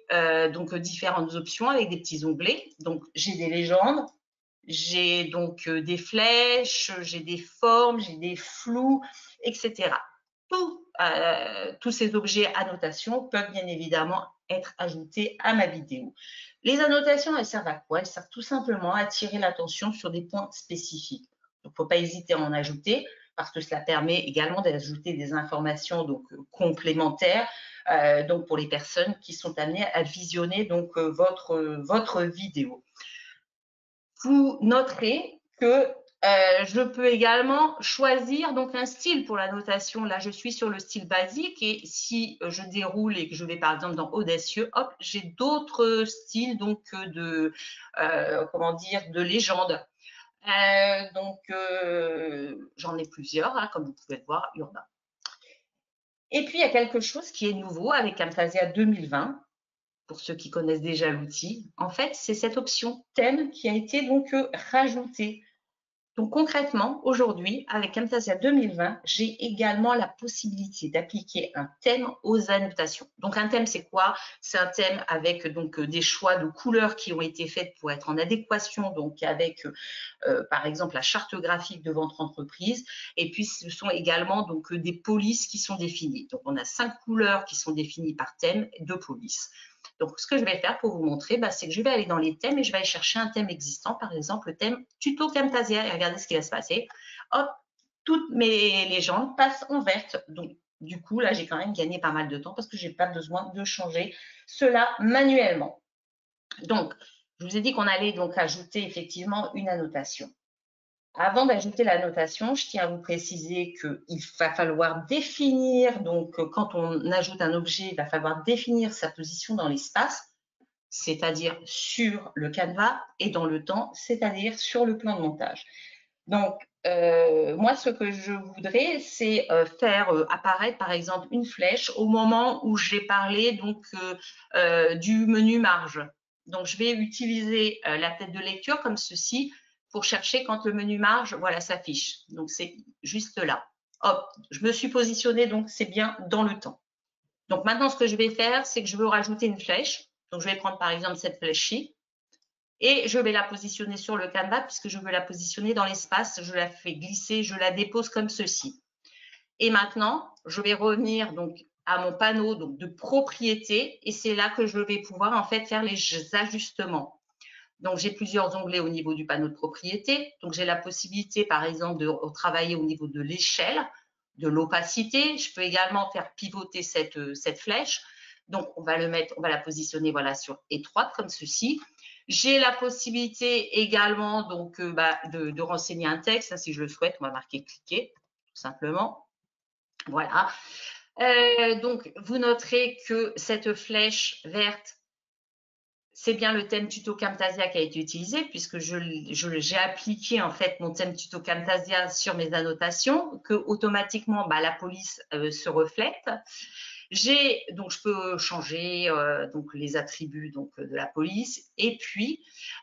donc différentes options avec des petits onglets. Donc, j'ai des légendes, j'ai donc euh, des flèches, j'ai des formes, j'ai des flous, etc. Euh, tous ces objets annotations peuvent bien évidemment être ajoutés à ma vidéo. Les annotations, elles servent à quoi? Elles servent tout simplement à attirer l'attention sur des points spécifiques. Il ne faut pas hésiter à en ajouter parce que cela permet également d'ajouter des informations donc, complémentaires euh, donc pour les personnes qui sont amenées à visionner donc, votre vidéo vous noterez que euh, je peux également choisir donc un style pour la notation. Là, je suis sur le style basique et si je déroule et que je vais par exemple dans audacieux, hop, j'ai d'autres styles donc de euh, comment dire de légende. Euh, donc j'en ai plusieurs, hein, comme vous pouvez le voir, urbain. Et puis, il y a quelque chose qui est nouveau avec Camtasia 2020, pour ceux qui connaissent déjà l'outil. En fait, c'est cette option thème qui a été donc euh, rajoutée. Donc concrètement, aujourd'hui, avec Camtasia 2020, j'ai également la possibilité d'appliquer un thème aux annotations. Donc un thème, c'est quoi? C'est un thème avec donc des choix de couleurs qui ont été faites pour être en adéquation donc avec euh, par exemple la charte graphique de votre entreprise. Et puis ce sont également donc des polices qui sont définies. Donc on a cinq couleurs qui sont définies par thème de police. Donc, ce que je vais faire pour vous montrer, bah, c'est que je vais aller dans les thèmes et je vais aller chercher un thème existant, par exemple le thème tuto Camtasia et regardez ce qui va se passer. Hop, toutes mes légendes passent en verte. Donc, du coup, là, j'ai quand même gagné pas mal de temps parce que je n'ai pas besoin de changer cela manuellement. Donc, je vous ai dit qu'on allait donc ajouter effectivement une annotation. Avant d'ajouter la notation, je tiens à vous préciser qu'il va falloir définir, donc quand on ajoute un objet, il va falloir définir sa position dans l'espace, c'est-à-dire sur le canevas, et dans le temps, c'est-à-dire sur le plan de montage. Donc, euh, moi, ce que je voudrais, c'est euh, faire euh, apparaître, par exemple, une flèche au moment où j'ai parlé donc du menu marge. Donc, je vais utiliser la tête de lecture comme ceci pour chercher quand le menu marge, voilà, s'affiche. Donc, c'est juste là. Hop, je me suis positionnée, donc c'est bien dans le temps. Donc, maintenant, ce que je vais faire, c'est que je veux rajouter une flèche. Donc, je vais prendre par exemple cette flèche-ci et je vais la positionner sur le canevas puisque je veux la positionner dans l'espace. Je la fais glisser, je la dépose comme ceci. Et maintenant, je vais revenir donc à mon panneau donc, de propriété et c'est là que je vais pouvoir en fait faire les ajustements. Donc, j'ai plusieurs onglets au niveau du panneau de propriété. Donc, j'ai la possibilité, par exemple, de travailler au niveau de l'échelle, de l'opacité. Je peux également faire pivoter cette, euh, cette flèche. Donc, on va le mettre, on va la positionner voilà sur étroite comme ceci. J'ai la possibilité également donc euh, bah, de, renseigner un texte. si je le souhaite, on va marquer cliquer tout simplement. Voilà. Euh, donc, vous noterez que cette flèche verte c'est bien le thème tuto Camtasia qui a été utilisé puisque j'ai appliqué en fait mon thème tuto Camtasia sur mes annotations que automatiquement bah, la police euh, se reflète. Donc je peux changer euh, les attributs de la police et puis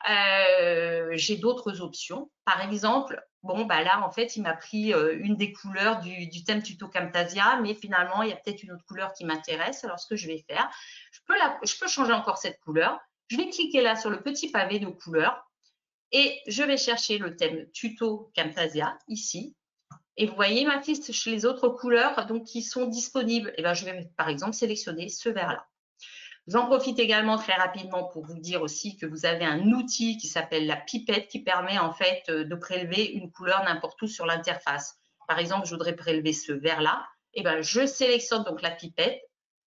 euh, j'ai d'autres options. Par exemple, bon bah là en fait il m'a pris une des couleurs du, thème tuto Camtasia, mais finalement il y a peut-être une autre couleur qui m'intéresse. Alors ce que je vais faire, je je peux changer encore cette couleur je vais cliquer là sur le petit pavé de couleur et je vais chercher le thème tuto Camtasia ici. Et vous voyez ma liste chez les autres couleurs donc, qui sont disponibles. Et eh bien, je vais par exemple sélectionner ce vert-là. J'en profite également très rapidement pour vous dire aussi que vous avez un outil qui s'appelle la pipette qui permet en fait euh, de prélever une couleur n'importe où sur l'interface. Par exemple, je voudrais prélever ce vert-là. Et eh ben, je sélectionne donc la pipette.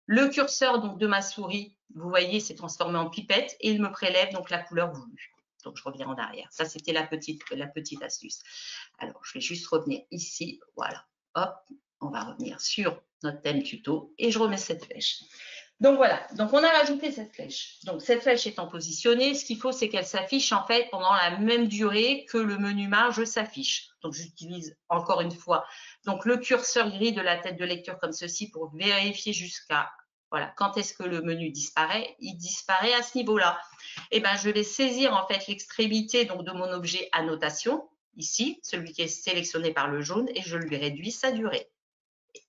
Le curseur donc de ma souris vous voyez, c'est transformé en pipette et il me prélève donc la couleur voulue. Donc, je reviens en arrière. Ça, c'était la petite, la petite astuce. Alors, je vais juste revenir ici. Voilà. Hop, on va revenir sur notre thème tuto et je remets cette flèche. Donc, voilà. Donc, on a rajouté cette flèche. Donc, cette flèche étant positionnée, ce qu'il faut, c'est qu'elle s'affiche en fait pendant la même durée que le menu marge s'affiche. Donc, j'utilise encore une fois donc le curseur gris de la tête de lecture comme ceci pour vérifier jusqu'à voilà, quand est-ce que le menu disparaît Il disparaît à ce niveau-là. Et eh ben, je vais saisir en fait l'extrémité donc de mon objet annotation ici, celui qui est sélectionné par le jaune, et je lui réduis sa durée.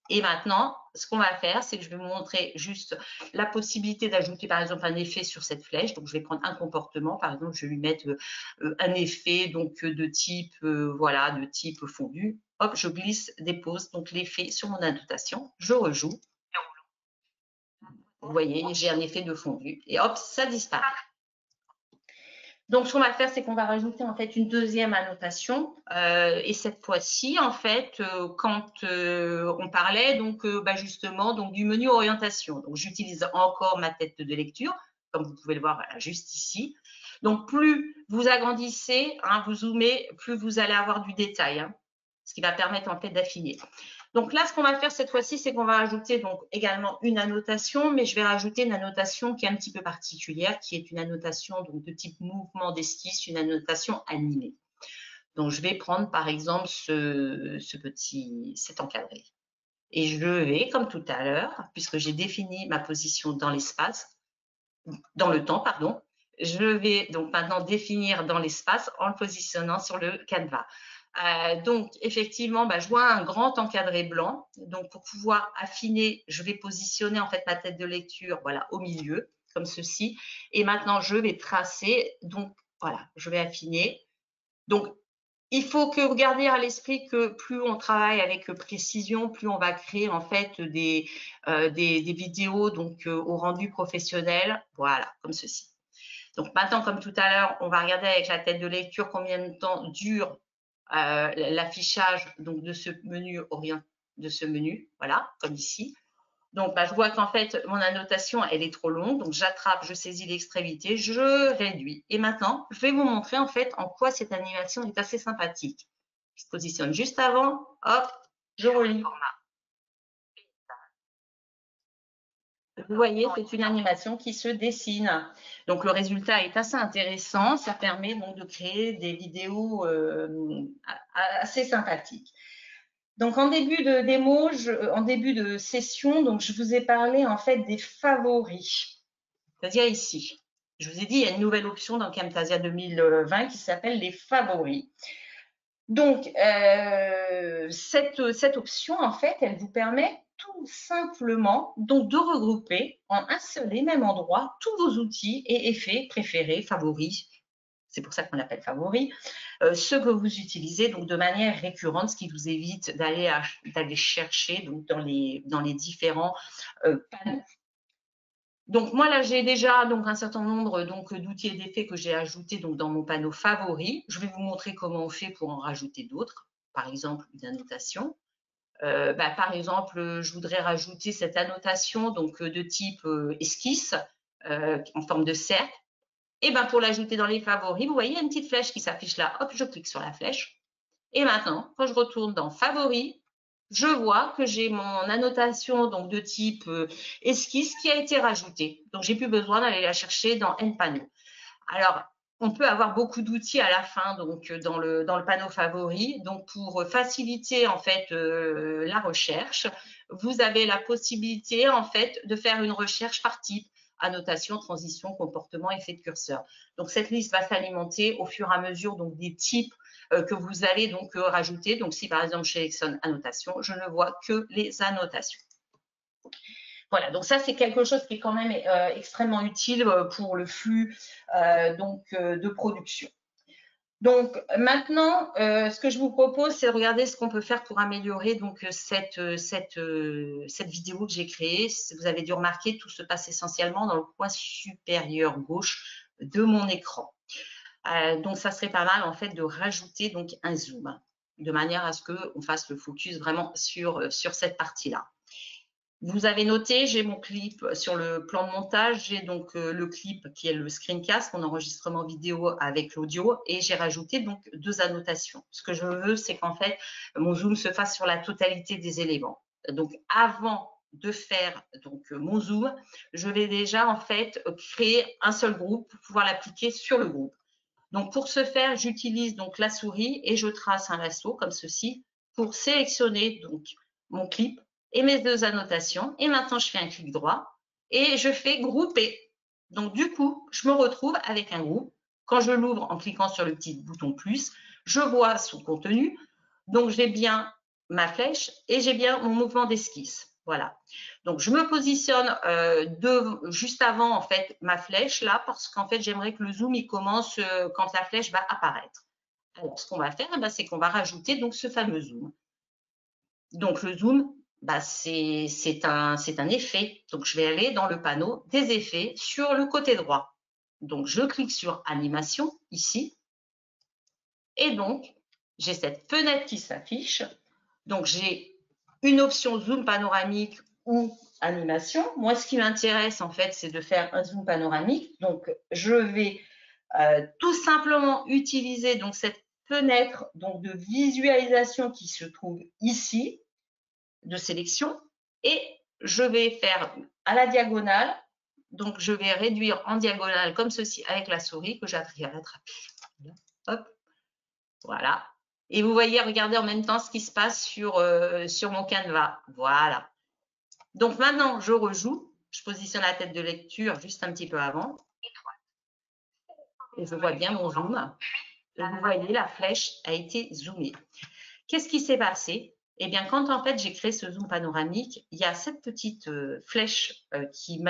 Et maintenant, ce qu'on va faire, c'est que je vais vous montrer juste la possibilité d'ajouter par exemple un effet sur cette flèche. Donc, je vais prendre un comportement, par exemple, je vais lui mettre euh, un effet donc de type euh, voilà, de type fondu. Hop, je glisse, dépose donc l'effet sur mon annotation. Je rejoue vous voyez, j'ai un effet de fondu et hop, ça disparaît. Donc, ce qu'on va faire, c'est qu'on va rajouter en fait une deuxième annotation. Euh, et cette fois-ci, en fait, euh, quand euh, on parlait donc bah, justement donc du menu orientation. Donc, j'utilise encore ma tête de lecture, comme vous pouvez le voir juste ici. Donc, plus vous agrandissez, hein, vous zoomez, plus vous allez avoir du détail, hein, ce qui va permettre en fait d'affiner. Donc là, ce qu'on va faire cette fois-ci, c'est qu'on va ajouter donc également une annotation, mais je vais rajouter une annotation qui est un petit peu particulière, qui est une annotation donc, de type mouvement d'esquisse, une annotation animée. Donc je vais prendre par exemple ce, petit, cet encadré. Et je vais, comme tout à l'heure, puisque j'ai défini ma position dans l'espace, dans le temps, pardon, je vais donc maintenant définir dans l'espace en le positionnant sur le canevas. Euh, donc, effectivement, bah, je vois un grand encadré blanc. Donc, pour pouvoir affiner, je vais positionner en fait ma tête de lecture voilà, au milieu, comme ceci. Et maintenant, je vais tracer. Donc, voilà, je vais affiner. Donc, il faut que vous gardiez à l'esprit que plus on travaille avec précision, plus on va créer en fait des, euh, des, vidéos donc euh, au rendu professionnel, voilà, comme ceci. Donc maintenant, comme tout à l'heure, on va regarder avec la tête de lecture combien de temps dure l'affichage donc de ce menu orient de ce menu, voilà, comme ici. Donc, bah, je vois qu'en fait, mon annotation, elle est trop longue. Donc, j'attrape, je saisis l'extrémité, je réduis. Et maintenant, je vais vous montrer en fait en quoi cette animation est assez sympathique. Je positionne juste avant, hop, je relis. Vous voyez, c'est une animation qui se dessine. Donc, le résultat est assez intéressant. Ça permet donc de créer des vidéos euh, assez sympathiques. Donc, en début de démo, en début de session, donc, je vous ai parlé en fait des favoris. C'est-à-dire ici. Je vous ai dit, il y a une nouvelle option dans Camtasia 2020 qui s'appelle les favoris. Donc, euh, cette option, en fait, elle vous permet tout simplement donc de regrouper en un seul et même endroit tous vos outils et effets préférés, favoris, c'est pour ça qu'on l'appelle favoris, euh, ceux que vous utilisez donc de manière récurrente, ce qui vous évite d'aller chercher dans les différents euh, panneaux. Donc moi là j'ai déjà donc un certain nombre d'outils et d'effets que j'ai ajoutés donc dans mon panneau favoris. Je vais vous montrer comment on fait pour en rajouter d'autres. Par exemple une annotation. Euh, bah, par exemple, je voudrais rajouter cette annotation donc de type euh, esquisse euh, en forme de cercle. Et ben pour l'ajouter dans les favoris, vous voyez, il y a une petite flèche qui s'affiche là. Hop, je clique sur la flèche. Et maintenant, quand je retourne dans favoris, je vois que j'ai mon annotation donc de type esquisse qui a été rajoutée. Donc, j'ai plus besoin d'aller la chercher dans Panneau. Alors, on peut avoir beaucoup d'outils à la fin, donc euh, dans le, panneau favori. Donc, pour faciliter en fait euh, la recherche, vous avez la possibilité en fait de faire une recherche par type annotation, transition, comportement, effet de curseur. Donc, cette liste va s'alimenter au fur et à mesure donc des types euh, que vous allez donc rajouter. Donc, si par exemple je sélectionne annotation, je ne vois que les annotations. Voilà, donc ça, c'est quelque chose qui est quand même euh, extrêmement utile euh, pour le flux euh, donc, de production. Donc maintenant, ce que je vous propose, c'est de regarder ce qu'on peut faire pour améliorer donc cette, vidéo que j'ai créée. Vous avez dû remarquer, tout se passe essentiellement dans le coin supérieur gauche de mon écran. donc ça serait pas mal en fait de rajouter donc un zoom de manière à ce qu'on fasse le focus vraiment sur, sur cette partie-là. Vous avez noté, j'ai mon clip sur le plan de montage, j'ai donc euh, le clip qui est le screencast, mon enregistrement vidéo avec l'audio, et j'ai rajouté donc deux annotations. Ce que je veux, c'est qu'en fait, mon zoom se fasse sur la totalité des éléments. Donc, avant de faire donc mon zoom, je vais déjà en fait créer un seul groupe pour pouvoir l'appliquer sur le groupe. Donc, pour ce faire, j'utilise donc la souris et je trace un lasso comme ceci pour sélectionner donc mon clip et mes deux annotations. Et maintenant, je fais un clic droit et je fais grouper. Donc, du coup, je me retrouve avec un groupe. Quand je l'ouvre en cliquant sur le petit bouton plus, je vois son contenu. Donc, j'ai bien ma flèche et j'ai bien mon mouvement d'esquisse. Voilà. Donc, je me positionne euh, juste avant, en fait, ma flèche là, parce qu'en fait, j'aimerais que le zoom, il commence euh, quand la flèche va apparaître. Alors, ce qu'on va faire, eh ben, c'est qu'on va rajouter donc ce fameux zoom. Donc, le zoom, bah, c'est un, effet. Donc, je vais aller dans le panneau des effets sur le côté droit. Donc, je clique sur animation ici. Et donc, j'ai cette fenêtre qui s'affiche. Donc, j'ai une option zoom panoramique ou animation. Moi, ce qui m'intéresse, en fait, c'est de faire un zoom panoramique. Donc, je vais euh, tout simplement utiliser donc, cette fenêtre donc, de visualisation qui se trouve ici de sélection et je vais faire à la diagonale. Donc, je vais réduire en diagonale comme ceci avec la souris que j'ai à voilà. Et vous voyez, regardez en même temps ce qui se passe sur, euh, sur mon canevas. Voilà. Donc maintenant, je rejoue. Je positionne la tête de lecture juste un petit peu avant. Et je vois bien mon zoom. Vous voyez, la flèche a été zoomée. Qu'est-ce qui s'est passé? Eh bien, quand en fait j'ai créé ce zoom panoramique, il y a cette petite euh, flèche euh, qui,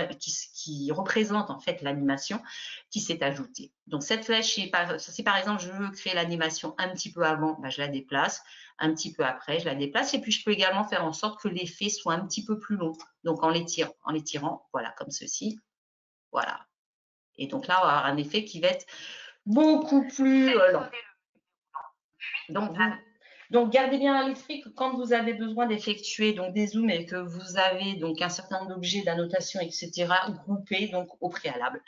qui, représente en fait l'animation qui s'est ajoutée. Donc cette flèche, si par, exemple je veux créer l'animation un petit peu avant, ben, je la déplace. Un petit peu après, je la déplace. Et puis je peux également faire en sorte que l'effet soit un petit peu plus long. Donc en l'étirant, en l'étirant, voilà, comme ceci. Voilà. Et donc là, on va avoir un effet qui va être beaucoup plus euh. Donc, donc, gardez bien à l'esprit que quand vous avez besoin d'effectuer donc des zooms et que vous avez donc un certain nombre d'objets, d'annotation, etc., groupés donc au préalable.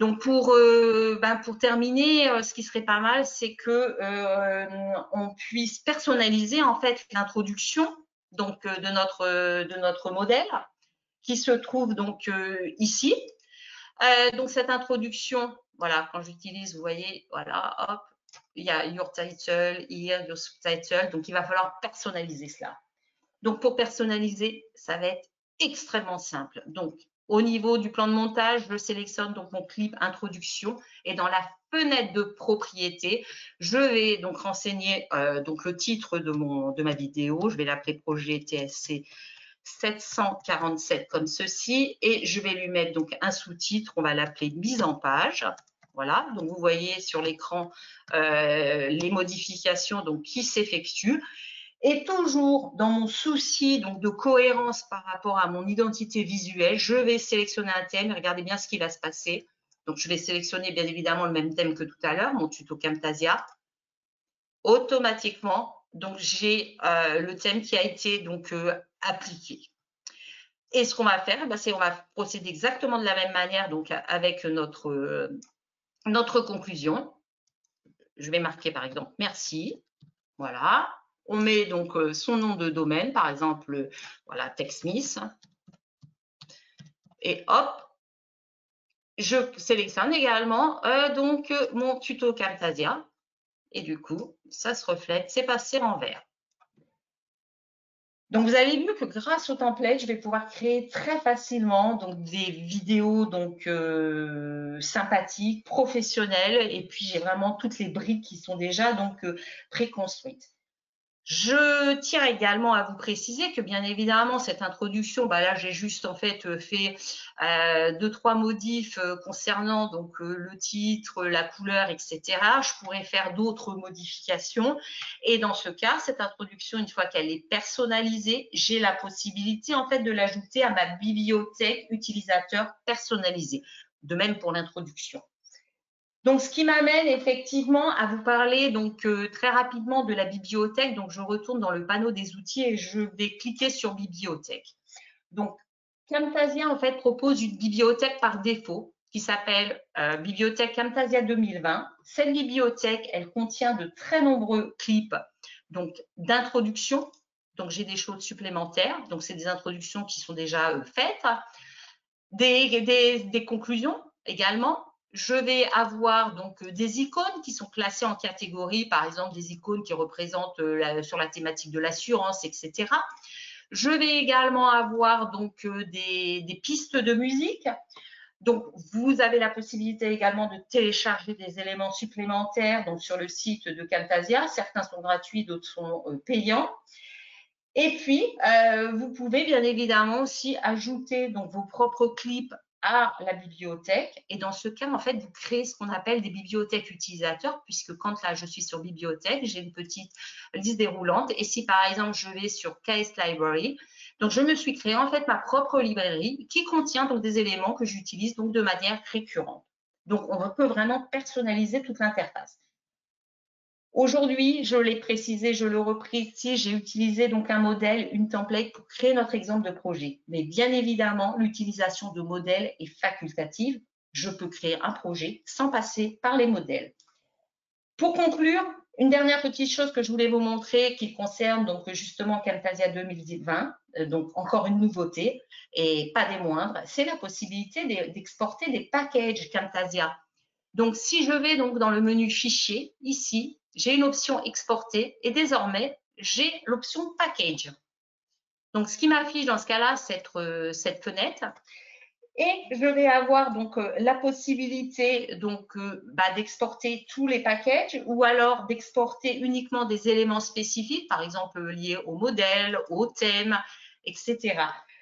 Donc pour, euh, ben pour terminer, euh, ce qui serait pas mal, c'est que euh, on puisse personnaliser en fait l'introduction donc de notre de notre modèle qui se trouve donc ici. donc cette introduction, voilà, quand j'utilise, vous voyez, voilà, hop, il y a your title, here, your subtitle. Donc, il va falloir personnaliser cela. Donc, pour personnaliser, ça va être extrêmement simple. Donc, au niveau du plan de montage, je sélectionne donc mon clip introduction et dans la fenêtre de propriété, je vais donc renseigner euh, donc le titre de, mon, de ma vidéo. Je vais l'appeler projet TSC 747 comme ceci et je vais lui mettre donc un sous-titre. On va l'appeler mise en page. Voilà, donc vous voyez sur l'écran euh, les modifications donc, qui s'effectuent. Et toujours dans mon souci donc, de cohérence par rapport à mon identité visuelle, je vais sélectionner un thème. Regardez bien ce qui va se passer. Donc, je vais sélectionner bien évidemment le même thème que tout à l'heure, mon tuto Camtasia. Automatiquement, donc j'ai euh, le thème qui a été donc euh, appliqué. Et ce qu'on va faire, ben, c'est on va procéder exactement de la même manière donc avec notre notre conclusion. Je vais marquer par exemple merci. Voilà. On met donc euh, son nom de domaine, par exemple, voilà, TechSmith. Et hop, je sélectionne également euh, donc mon tuto Camtasia. Et du coup, ça se reflète, c'est passé en vert. Donc, vous avez vu que grâce au template, je vais pouvoir créer très facilement donc, des vidéos donc, euh, sympathiques, professionnelles, et puis j'ai vraiment toutes les briques qui sont déjà donc euh, préconstruites. Je tiens également à vous préciser que bien évidemment cette introduction, bah là j'ai juste en fait euh, fait euh, deux trois modifs euh, concernant donc le titre, la couleur, etc. Je pourrais faire d'autres modifications et dans ce cas cette introduction une fois qu'elle est personnalisée, j'ai la possibilité en fait de l'ajouter à ma bibliothèque utilisateur personnalisée. De même pour l'introduction. Donc, ce qui m'amène effectivement à vous parler donc euh, très rapidement de la bibliothèque. Donc, je retourne dans le panneau des outils et je vais cliquer sur bibliothèque. Donc, Camtasia en fait propose une bibliothèque par défaut qui s'appelle euh, Bibliothèque Camtasia 2020. Cette bibliothèque, elle contient de très nombreux clips donc d'introduction. Donc, j'ai des choses supplémentaires. Donc, c'est des introductions qui sont déjà euh, faites. des conclusions également, je vais avoir donc euh, des icônes qui sont classées en catégories, par exemple des icônes qui représentent euh, sur la thématique de l'assurance, etc. Je vais également avoir donc euh, des, pistes de musique. Donc, vous avez la possibilité également de télécharger des éléments supplémentaires donc sur le site de Camtasia. Certains sont gratuits, d'autres sont payants. Et puis, vous pouvez bien évidemment aussi ajouter donc vos propres clips à la bibliothèque. Et dans ce cas, en fait, vous créez ce qu'on appelle des bibliothèques utilisateurs, puisque quand là, je suis sur bibliothèque, j'ai une petite liste déroulante. Et si, par exemple, je vais sur Case Library, donc je me suis créé, en fait, ma propre librairie qui contient donc des éléments que j'utilise donc de manière récurrente. Donc, on peut vraiment personnaliser toute l'interface. Aujourd'hui, je l'ai précisé, je le reprécise, j'ai utilisé donc un modèle, une template pour créer notre exemple de projet. Mais bien évidemment, l'utilisation de modèles est facultative. Je peux créer un projet sans passer par les modèles. Pour conclure, une dernière petite chose que je voulais vous montrer qui concerne donc justement Camtasia 2020, euh, donc encore une nouveauté et pas des moindres, c'est la possibilité d'exporter des packages Camtasia. Donc si je vais donc dans le menu fichier ici, j'ai une option exporter et désormais, j'ai l'option package. Donc, ce qui m'affiche dans ce cas-là, cette, euh, cette fenêtre. Et je vais avoir donc euh, la possibilité donc euh, bah, d'exporter tous les packages ou alors d'exporter uniquement des éléments spécifiques, par exemple liés au modèle, au thème, etc.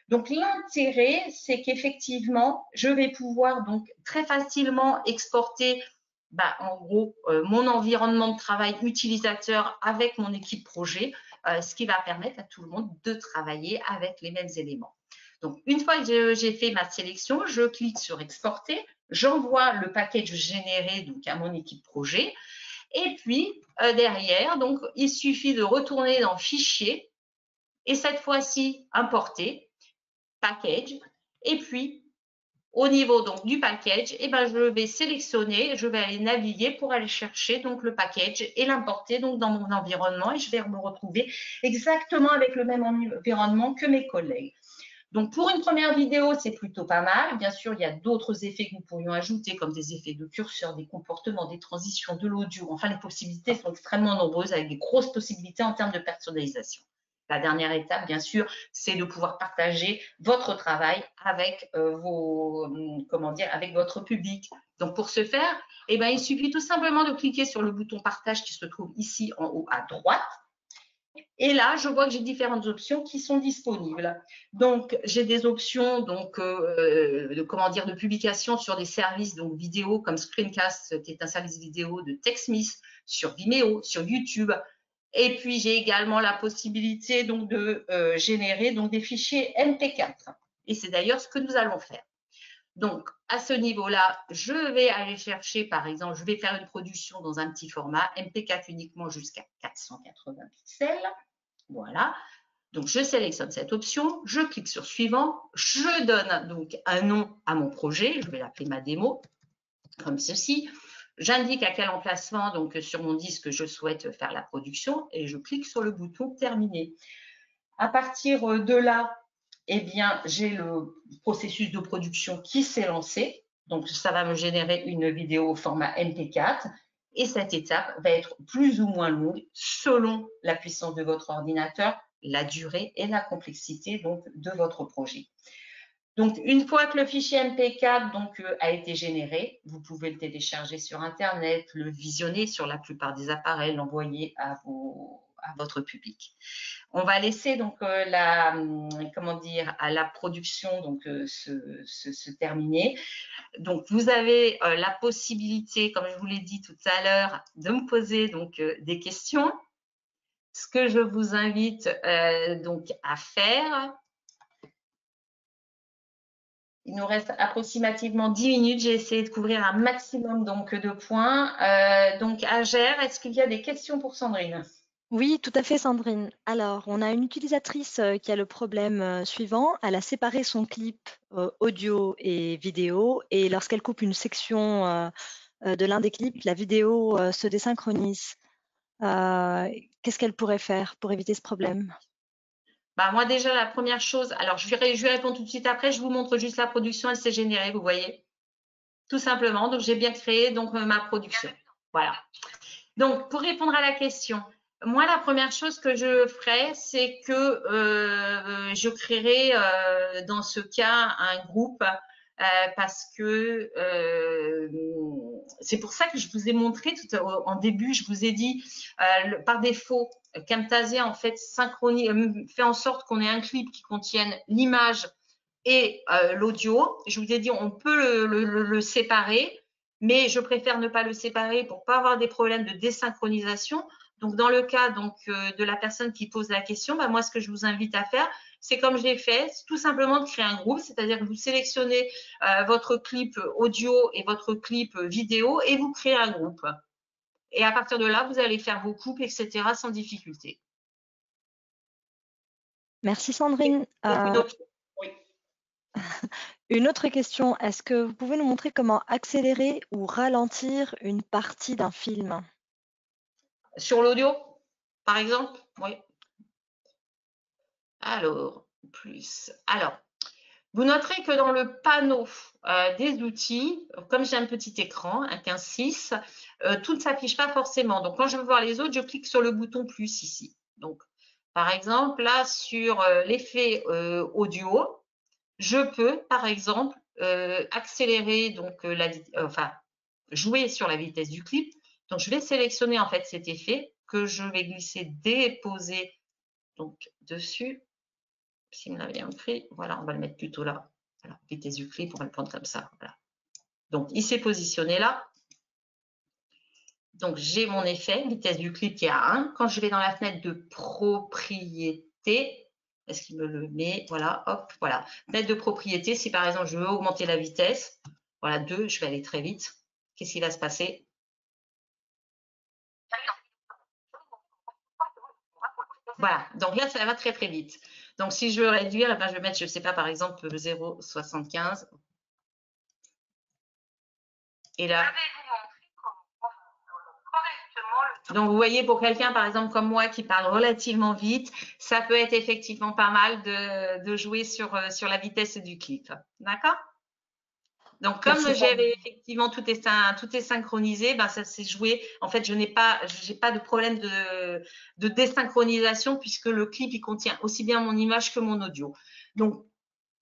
Donc l'intérêt, c'est qu'effectivement, je vais pouvoir donc très facilement exporter bah, en gros mon environnement de travail utilisateur avec mon équipe projet euh, ce qui va permettre à tout le monde de travailler avec les mêmes éléments. Donc, une fois que j'ai fait ma sélection, je clique sur exporter, j'envoie le package généré donc à mon équipe projet. Et puis, euh, derrière, donc, il suffit de retourner dans Fichier et cette fois-ci, importer, package, et puis au niveau du package, eh ben, je vais sélectionner, je vais aller naviguer pour aller chercher le package et l'importer dans mon environnement et je vais me retrouver exactement avec le même environnement que mes collègues. Donc pour une première vidéo, c'est plutôt pas mal. Bien sûr, il y a d'autres effets que nous pourrions ajouter, comme des effets de curseur, des comportements, des transitions, de l'audio. Enfin, les possibilités sont extrêmement nombreuses avec des grosses possibilités en termes de personnalisation. La dernière étape, bien sûr, c'est de pouvoir partager votre travail avec euh, vos, hum, avec votre public. Donc, pour ce faire, eh ben, il suffit tout simplement de cliquer sur le bouton partage qui se trouve ici en haut à droite. Et là, je vois que j'ai différentes options qui sont disponibles. Donc, j'ai des options donc, euh, de, comment dire, de publication sur des services vidéo comme Screencast, qui est un service vidéo de TechSmith, sur Vimeo, sur YouTube, et puis, j'ai également la possibilité donc de euh, générer donc des fichiers MP4. Et c'est d'ailleurs ce que nous allons faire. Donc, à ce niveau-là, je vais aller chercher, par exemple, je vais faire une production dans un petit format MP4 uniquement jusqu'à 480 pixels. Voilà. Donc, je sélectionne cette option, je clique sur suivant, je donne donc un nom à mon projet, je vais l'appeler ma démo, comme ceci. J'indique à quel emplacement, donc sur mon disque, je souhaite faire la production et je clique sur le bouton terminer. À partir de là, eh bien, j'ai le processus de production qui s'est lancé. Donc, ça va me générer une vidéo au format MP4 et cette étape va être plus ou moins longue selon la puissance de votre ordinateur, la durée et la complexité donc de votre projet. Donc, une fois que le fichier MP4 donc, euh, a été généré, vous pouvez le télécharger sur Internet, le visionner sur la plupart des appareils, l'envoyer à, à votre public. On va laisser donc euh, la, hum, comment dire, à la production donc euh, se, terminer. Donc vous avez la possibilité, comme je vous l'ai dit tout à l'heure, de me poser donc des questions. Ce que je vous invite donc à faire, il nous reste approximativement 10 minutes. J'ai essayé de couvrir un maximum donc, de points. Euh, donc, Agère, est-ce qu'il y a des questions pour Sandrine? Oui, tout à fait, Sandrine. Alors, on a une utilisatrice euh, qui a le problème euh, suivant. Elle a séparé son clip audio et vidéo et lorsqu'elle coupe une section de l'un des clips, la vidéo se désynchronise. Qu'est-ce qu'elle pourrait faire pour éviter ce problème? Bah, moi, déjà, la première chose, alors je vais, répondre tout de suite après, je vous montre juste la production, elle s'est générée, vous voyez. Tout simplement, donc j'ai bien créé donc euh, ma production. Voilà. Donc, pour répondre à la question, moi, la première chose que je ferai, c'est que euh, je créerai euh, dans ce cas un groupe parce que c'est pour ça que je vous ai montré tout en début, je vous ai dit par défaut, Camtasia en fait synchronise, fait en sorte qu'on ait un clip qui contienne l'image et l'audio. Je vous ai dit on peut le, séparer, mais je préfère ne pas le séparer pour pas avoir des problèmes de désynchronisation. Donc, dans le cas donc, de la personne qui pose la question, bah, moi, ce que je vous invite à faire, c'est comme je l'ai fait, tout simplement de créer un groupe, c'est-à-dire que vous sélectionnez euh, votre clip audio et votre clip vidéo et vous créez un groupe. Et à partir de là, vous allez faire vos coupes, etc. sans difficulté. Merci Sandrine. Euh, une autre question, est-ce que vous pouvez nous montrer comment accélérer ou ralentir une partie d'un film? Sur l'audio, par exemple? Oui. Alors, plus. Alors, Vous noterez que dans le panneau euh, des outils, comme j'ai un petit écran, un 15.6, euh, tout ne s'affiche pas forcément. Donc, quand je veux voir les autres, je clique sur le bouton plus ici. Donc, par exemple, là, sur euh, l'effet audio, je peux, par exemple, accélérer, donc, la, enfin, jouer sur la vitesse du clip. Donc, je vais sélectionner en fait cet effet que je vais glisser, déposer donc dessus si on a bien voilà, on va le mettre plutôt là. Alors, vitesse du clip, on va le prendre comme ça. Voilà. Donc, il s'est positionné là. Donc, j'ai mon effet, vitesse du clip qui est à 1. Quand je vais dans la fenêtre de propriété, est-ce qu'il me le met? Voilà, hop, voilà. Fenêtre de propriété, si par exemple, je veux augmenter la vitesse, voilà, 2, je vais aller très vite. Qu'est-ce qui va se passer? Voilà, donc là, ça va très très vite. Donc, si je veux réduire, eh ben, je vais mettre, je ne sais pas, par exemple, 0,75. Et là. Donc, vous voyez, pour quelqu'un, par exemple, comme moi, qui parle relativement vite, ça peut être effectivement pas mal de, de jouer sur, euh, sur la vitesse du clip. D'accord? Donc, comme j'avais effectivement tout est, tout est synchronisé, ben, ça s'est joué. En fait, je n'ai pas, j'ai pas de problème de, de, désynchronisation puisque le clip, il contient aussi bien mon image que mon audio. Donc,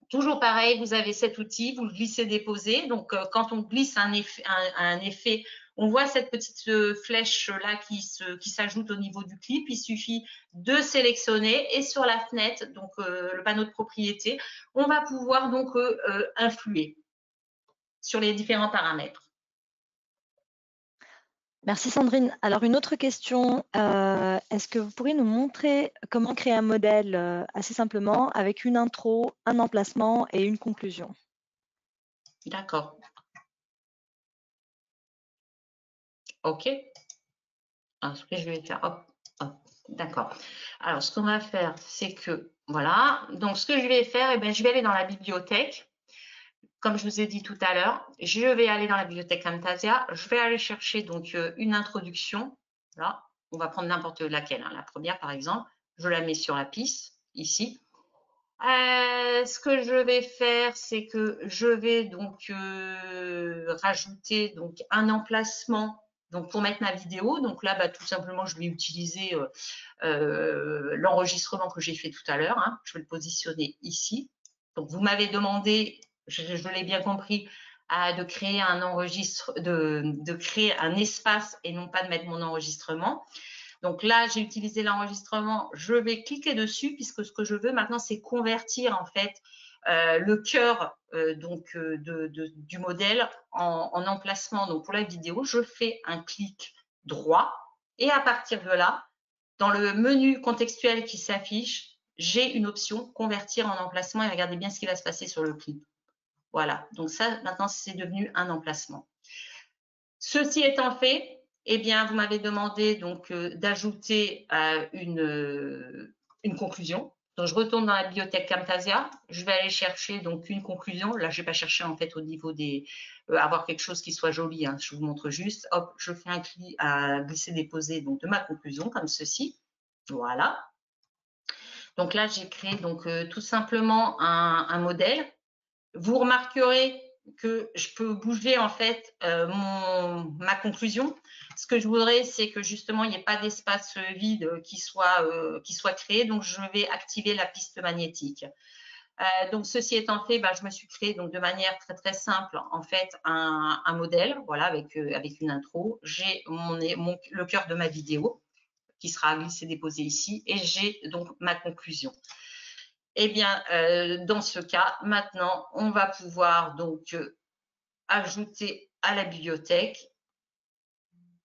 toujours pareil, vous avez cet outil, vous le glissez, déposez. Donc, euh, quand on glisse un effet, un, effet, on voit cette petite euh, flèche là qui se, qui s'ajoute au niveau du clip. Il suffit de sélectionner et sur la fenêtre, donc euh, le panneau de propriété, on va pouvoir donc influer sur les différents paramètres. Merci Sandrine. Alors une autre question, euh, est-ce que vous pourriez nous montrer comment créer un modèle euh, assez simplement avec une intro, un emplacement et une conclusion? D'accord. OK. Alors, ce que je vais faire, hop, d'accord. Alors, ce qu'on va faire, c'est que, voilà, donc ce que je vais faire, eh bien, je vais aller dans la bibliothèque comme je vous ai dit tout à l'heure, je vais aller dans la bibliothèque Camtasia, je vais aller chercher donc euh, une introduction. Là, on va prendre n'importe laquelle, hein. la première par exemple. Je la mets sur la piste, ici. Euh, ce que je vais faire, c'est que je vais donc euh, rajouter donc un emplacement donc pour mettre ma vidéo. Donc là, bah, tout simplement, je vais utiliser l'enregistrement que j'ai fait tout à l'heure. Hein. Je vais le positionner ici. Donc vous m'avez demandé je, l'ai bien compris, de créer un enregistre, de, créer un espace et non pas de mettre mon enregistrement. Donc là, j'ai utilisé l'enregistrement. Je vais cliquer dessus puisque ce que je veux maintenant, c'est convertir en fait euh, le cœur euh, donc euh, du modèle en, emplacement. Donc pour la vidéo, je fais un clic droit et à partir de là, dans le menu contextuel qui s'affiche, j'ai une option convertir en emplacement et regardez bien ce qui va se passer sur le clip. Voilà, donc ça, maintenant, c'est devenu un emplacement. Ceci étant fait, eh bien, vous m'avez demandé donc euh, d'ajouter euh, une, euh, conclusion. Donc, je retourne dans la bibliothèque Camtasia. Je vais aller chercher donc une conclusion. Là, je vais pas chercher en fait au niveau des avoir quelque chose qui soit joli. Hein. Je vous montre juste. Hop, je fais un clic à glisser déposer donc de ma conclusion comme ceci. Voilà. Donc là, j'ai créé donc tout simplement un modèle vous remarquerez que je peux bouger en fait euh, ma conclusion. Ce que je voudrais, c'est que justement, il n'y ait pas d'espace vide qui soit, euh, qui soit créé. Donc, je vais activer la piste magnétique. Euh, donc, ceci étant fait, bah, je me suis créé donc de manière très très simple en fait un, modèle, voilà, avec, avec une intro. J'ai mon, le cœur de ma vidéo qui sera glissé déposé ici et j'ai donc ma conclusion. Eh bien, euh, dans ce cas, maintenant, on va pouvoir donc euh, ajouter à la bibliothèque.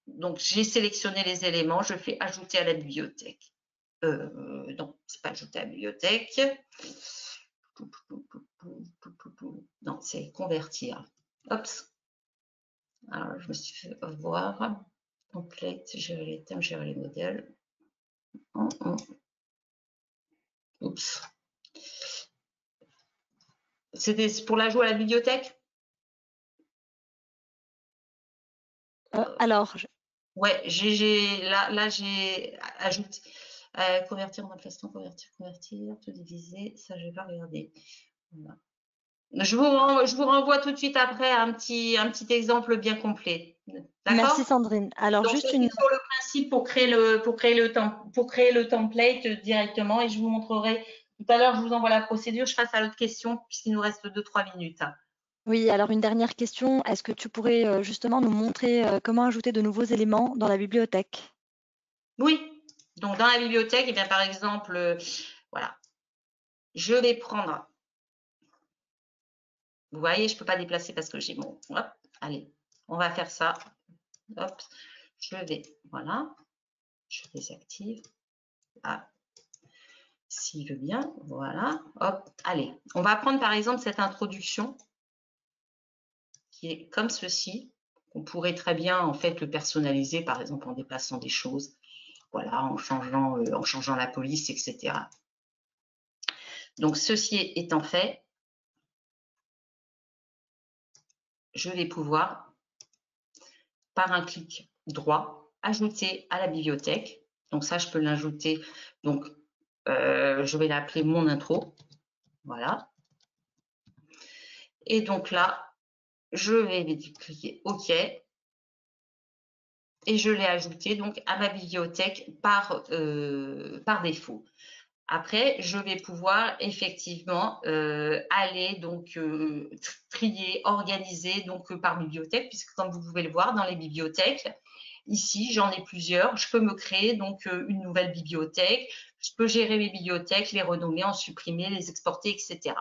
Donc, j'ai sélectionné les éléments, je fais ajouter à la bibliothèque. Euh, non, c'est pas ajouter à la bibliothèque. Non, c'est convertir. Oups. Alors, je me suis fait voir. Complète, gérer les thèmes, gérer les modèles. Oups. C'était pour la jouer à la bibliothèque? Euh, Alors. Ouais, j'ai là, là j'ai ajouté euh, convertir en emplacement, convertir, convertir, tout diviser. Ça, je vais pas regarder. Je vous, renvoie, je vous renvoie tout de suite après un petit, un petit exemple bien complet. Merci Sandrine. Alors juste une sur le principe pour créer le pour créer le pour créer le template directement et je vous montrerai tout à l'heure. Je vous envoie la procédure. Je passe à l'autre question puisqu'il nous reste 2-3 minutes. Oui, alors une dernière question. Est-ce que tu pourrais euh, justement nous montrer euh, comment ajouter de nouveaux éléments dans la bibliothèque? Oui. Donc dans la bibliothèque, eh bien par exemple, euh, voilà, je vais prendre vous voyez, je ne peux pas déplacer parce que j'ai mon... Hop, allez, on va faire ça. Hop, je vais, voilà, je désactive. Ah, s'il veut bien, voilà, hop, allez. On va prendre par exemple cette introduction qui est comme ceci. On pourrait très bien en fait le personnaliser, par exemple en déplaçant des choses, voilà, en changeant, euh, en changeant la police, etc. Donc ceci étant fait, je vais pouvoir, par un clic droit, ajouter à la bibliothèque. Donc ça, je peux l'ajouter. Donc, euh, je vais l'appeler mon intro. Voilà. Et donc là, je vais cliquer OK. Et je l'ai ajouté donc à ma bibliothèque par, euh, défaut. Après, je vais pouvoir effectivement euh, aller donc trier, organiser donc par bibliothèque, puisque comme vous pouvez le voir dans les bibliothèques, ici j'en ai plusieurs. Je peux me créer donc une nouvelle bibliothèque. Je peux gérer mes bibliothèques, les renommer, en supprimer, les exporter, etc.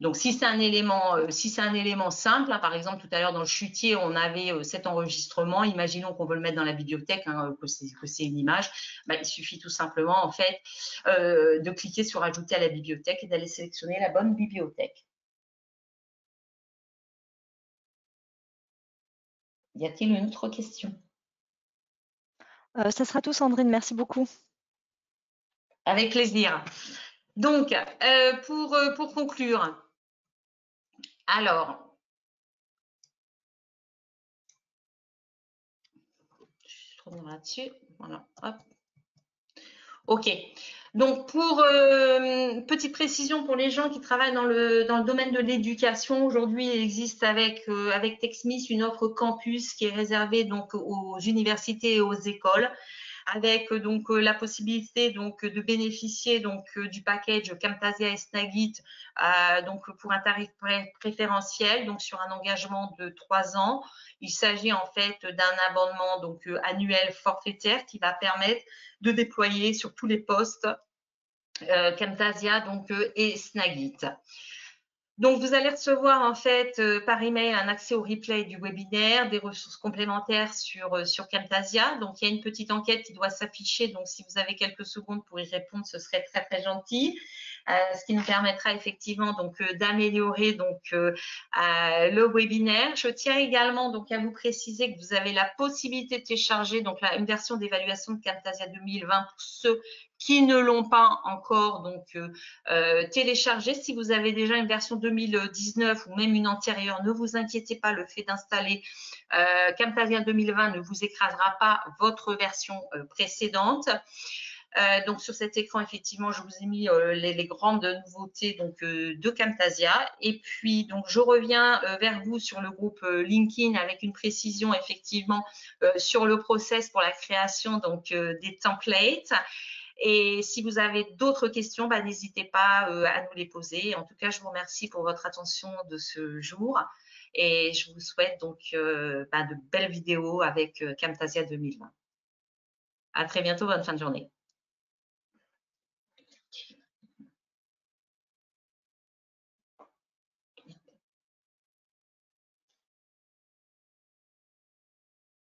Donc, si c'est un élément, euh, simple, hein, par exemple, tout à l'heure dans le chutier, on avait euh, cet enregistrement. Imaginons qu'on veut le mettre dans la bibliothèque, hein, que c'est une image. Bah, il suffit tout simplement, en fait, euh, de cliquer sur Ajouter à la bibliothèque et d'aller sélectionner la bonne bibliothèque. Y a-t-il une autre question? Ça sera tout, Sandrine. Merci beaucoup. Avec plaisir. Donc, pour, pour conclure, alors, je vais là-dessus. Voilà, hop. OK. Donc, pour euh, petite précision pour les gens qui travaillent dans le, dans le domaine de l'éducation, aujourd'hui, il existe avec, euh, avec TechSmith une offre campus qui est réservée donc aux universités et aux écoles avec euh, donc euh, la possibilité donc de bénéficier donc euh, du package Camtasia et Snagit donc pour un tarif préférentiel donc sur un engagement de trois ans. Il s'agit en fait d'un abonnement donc annuel forfaitaire qui va permettre de déployer sur tous les postes Camtasia donc et Snagit. Donc, vous allez recevoir en fait euh, par email un accès au replay du webinaire, des ressources complémentaires sur, euh, sur Camtasia. Donc, il y a une petite enquête qui doit s'afficher. Donc, si vous avez quelques secondes pour y répondre, ce serait très, très gentil. Euh, ce qui nous permettra effectivement donc d'améliorer donc le webinaire. Je tiens également donc à vous préciser que vous avez la possibilité de télécharger donc une version d'évaluation de Camtasia 2020 pour ceux qui ne l'ont pas encore donc euh, euh, téléchargé. Si vous avez déjà une version 2019 ou même une antérieure, ne vous inquiétez pas, le fait d'installer euh, Camtasia 2020 ne vous écrasera pas votre version précédente. Donc sur cet écran, effectivement, je vous ai mis les, grandes nouveautés donc de Camtasia. Et puis donc je reviens vers vous sur le groupe LinkedIn avec une précision effectivement sur le process pour la création donc des templates. Et si vous avez d'autres questions, bah, n'hésitez pas euh, à nous les poser. En tout cas, je vous remercie pour votre attention de ce jour et je vous souhaite donc euh, bah, de belles vidéos avec euh, Camtasia 2020. À très bientôt, bonne fin de journée.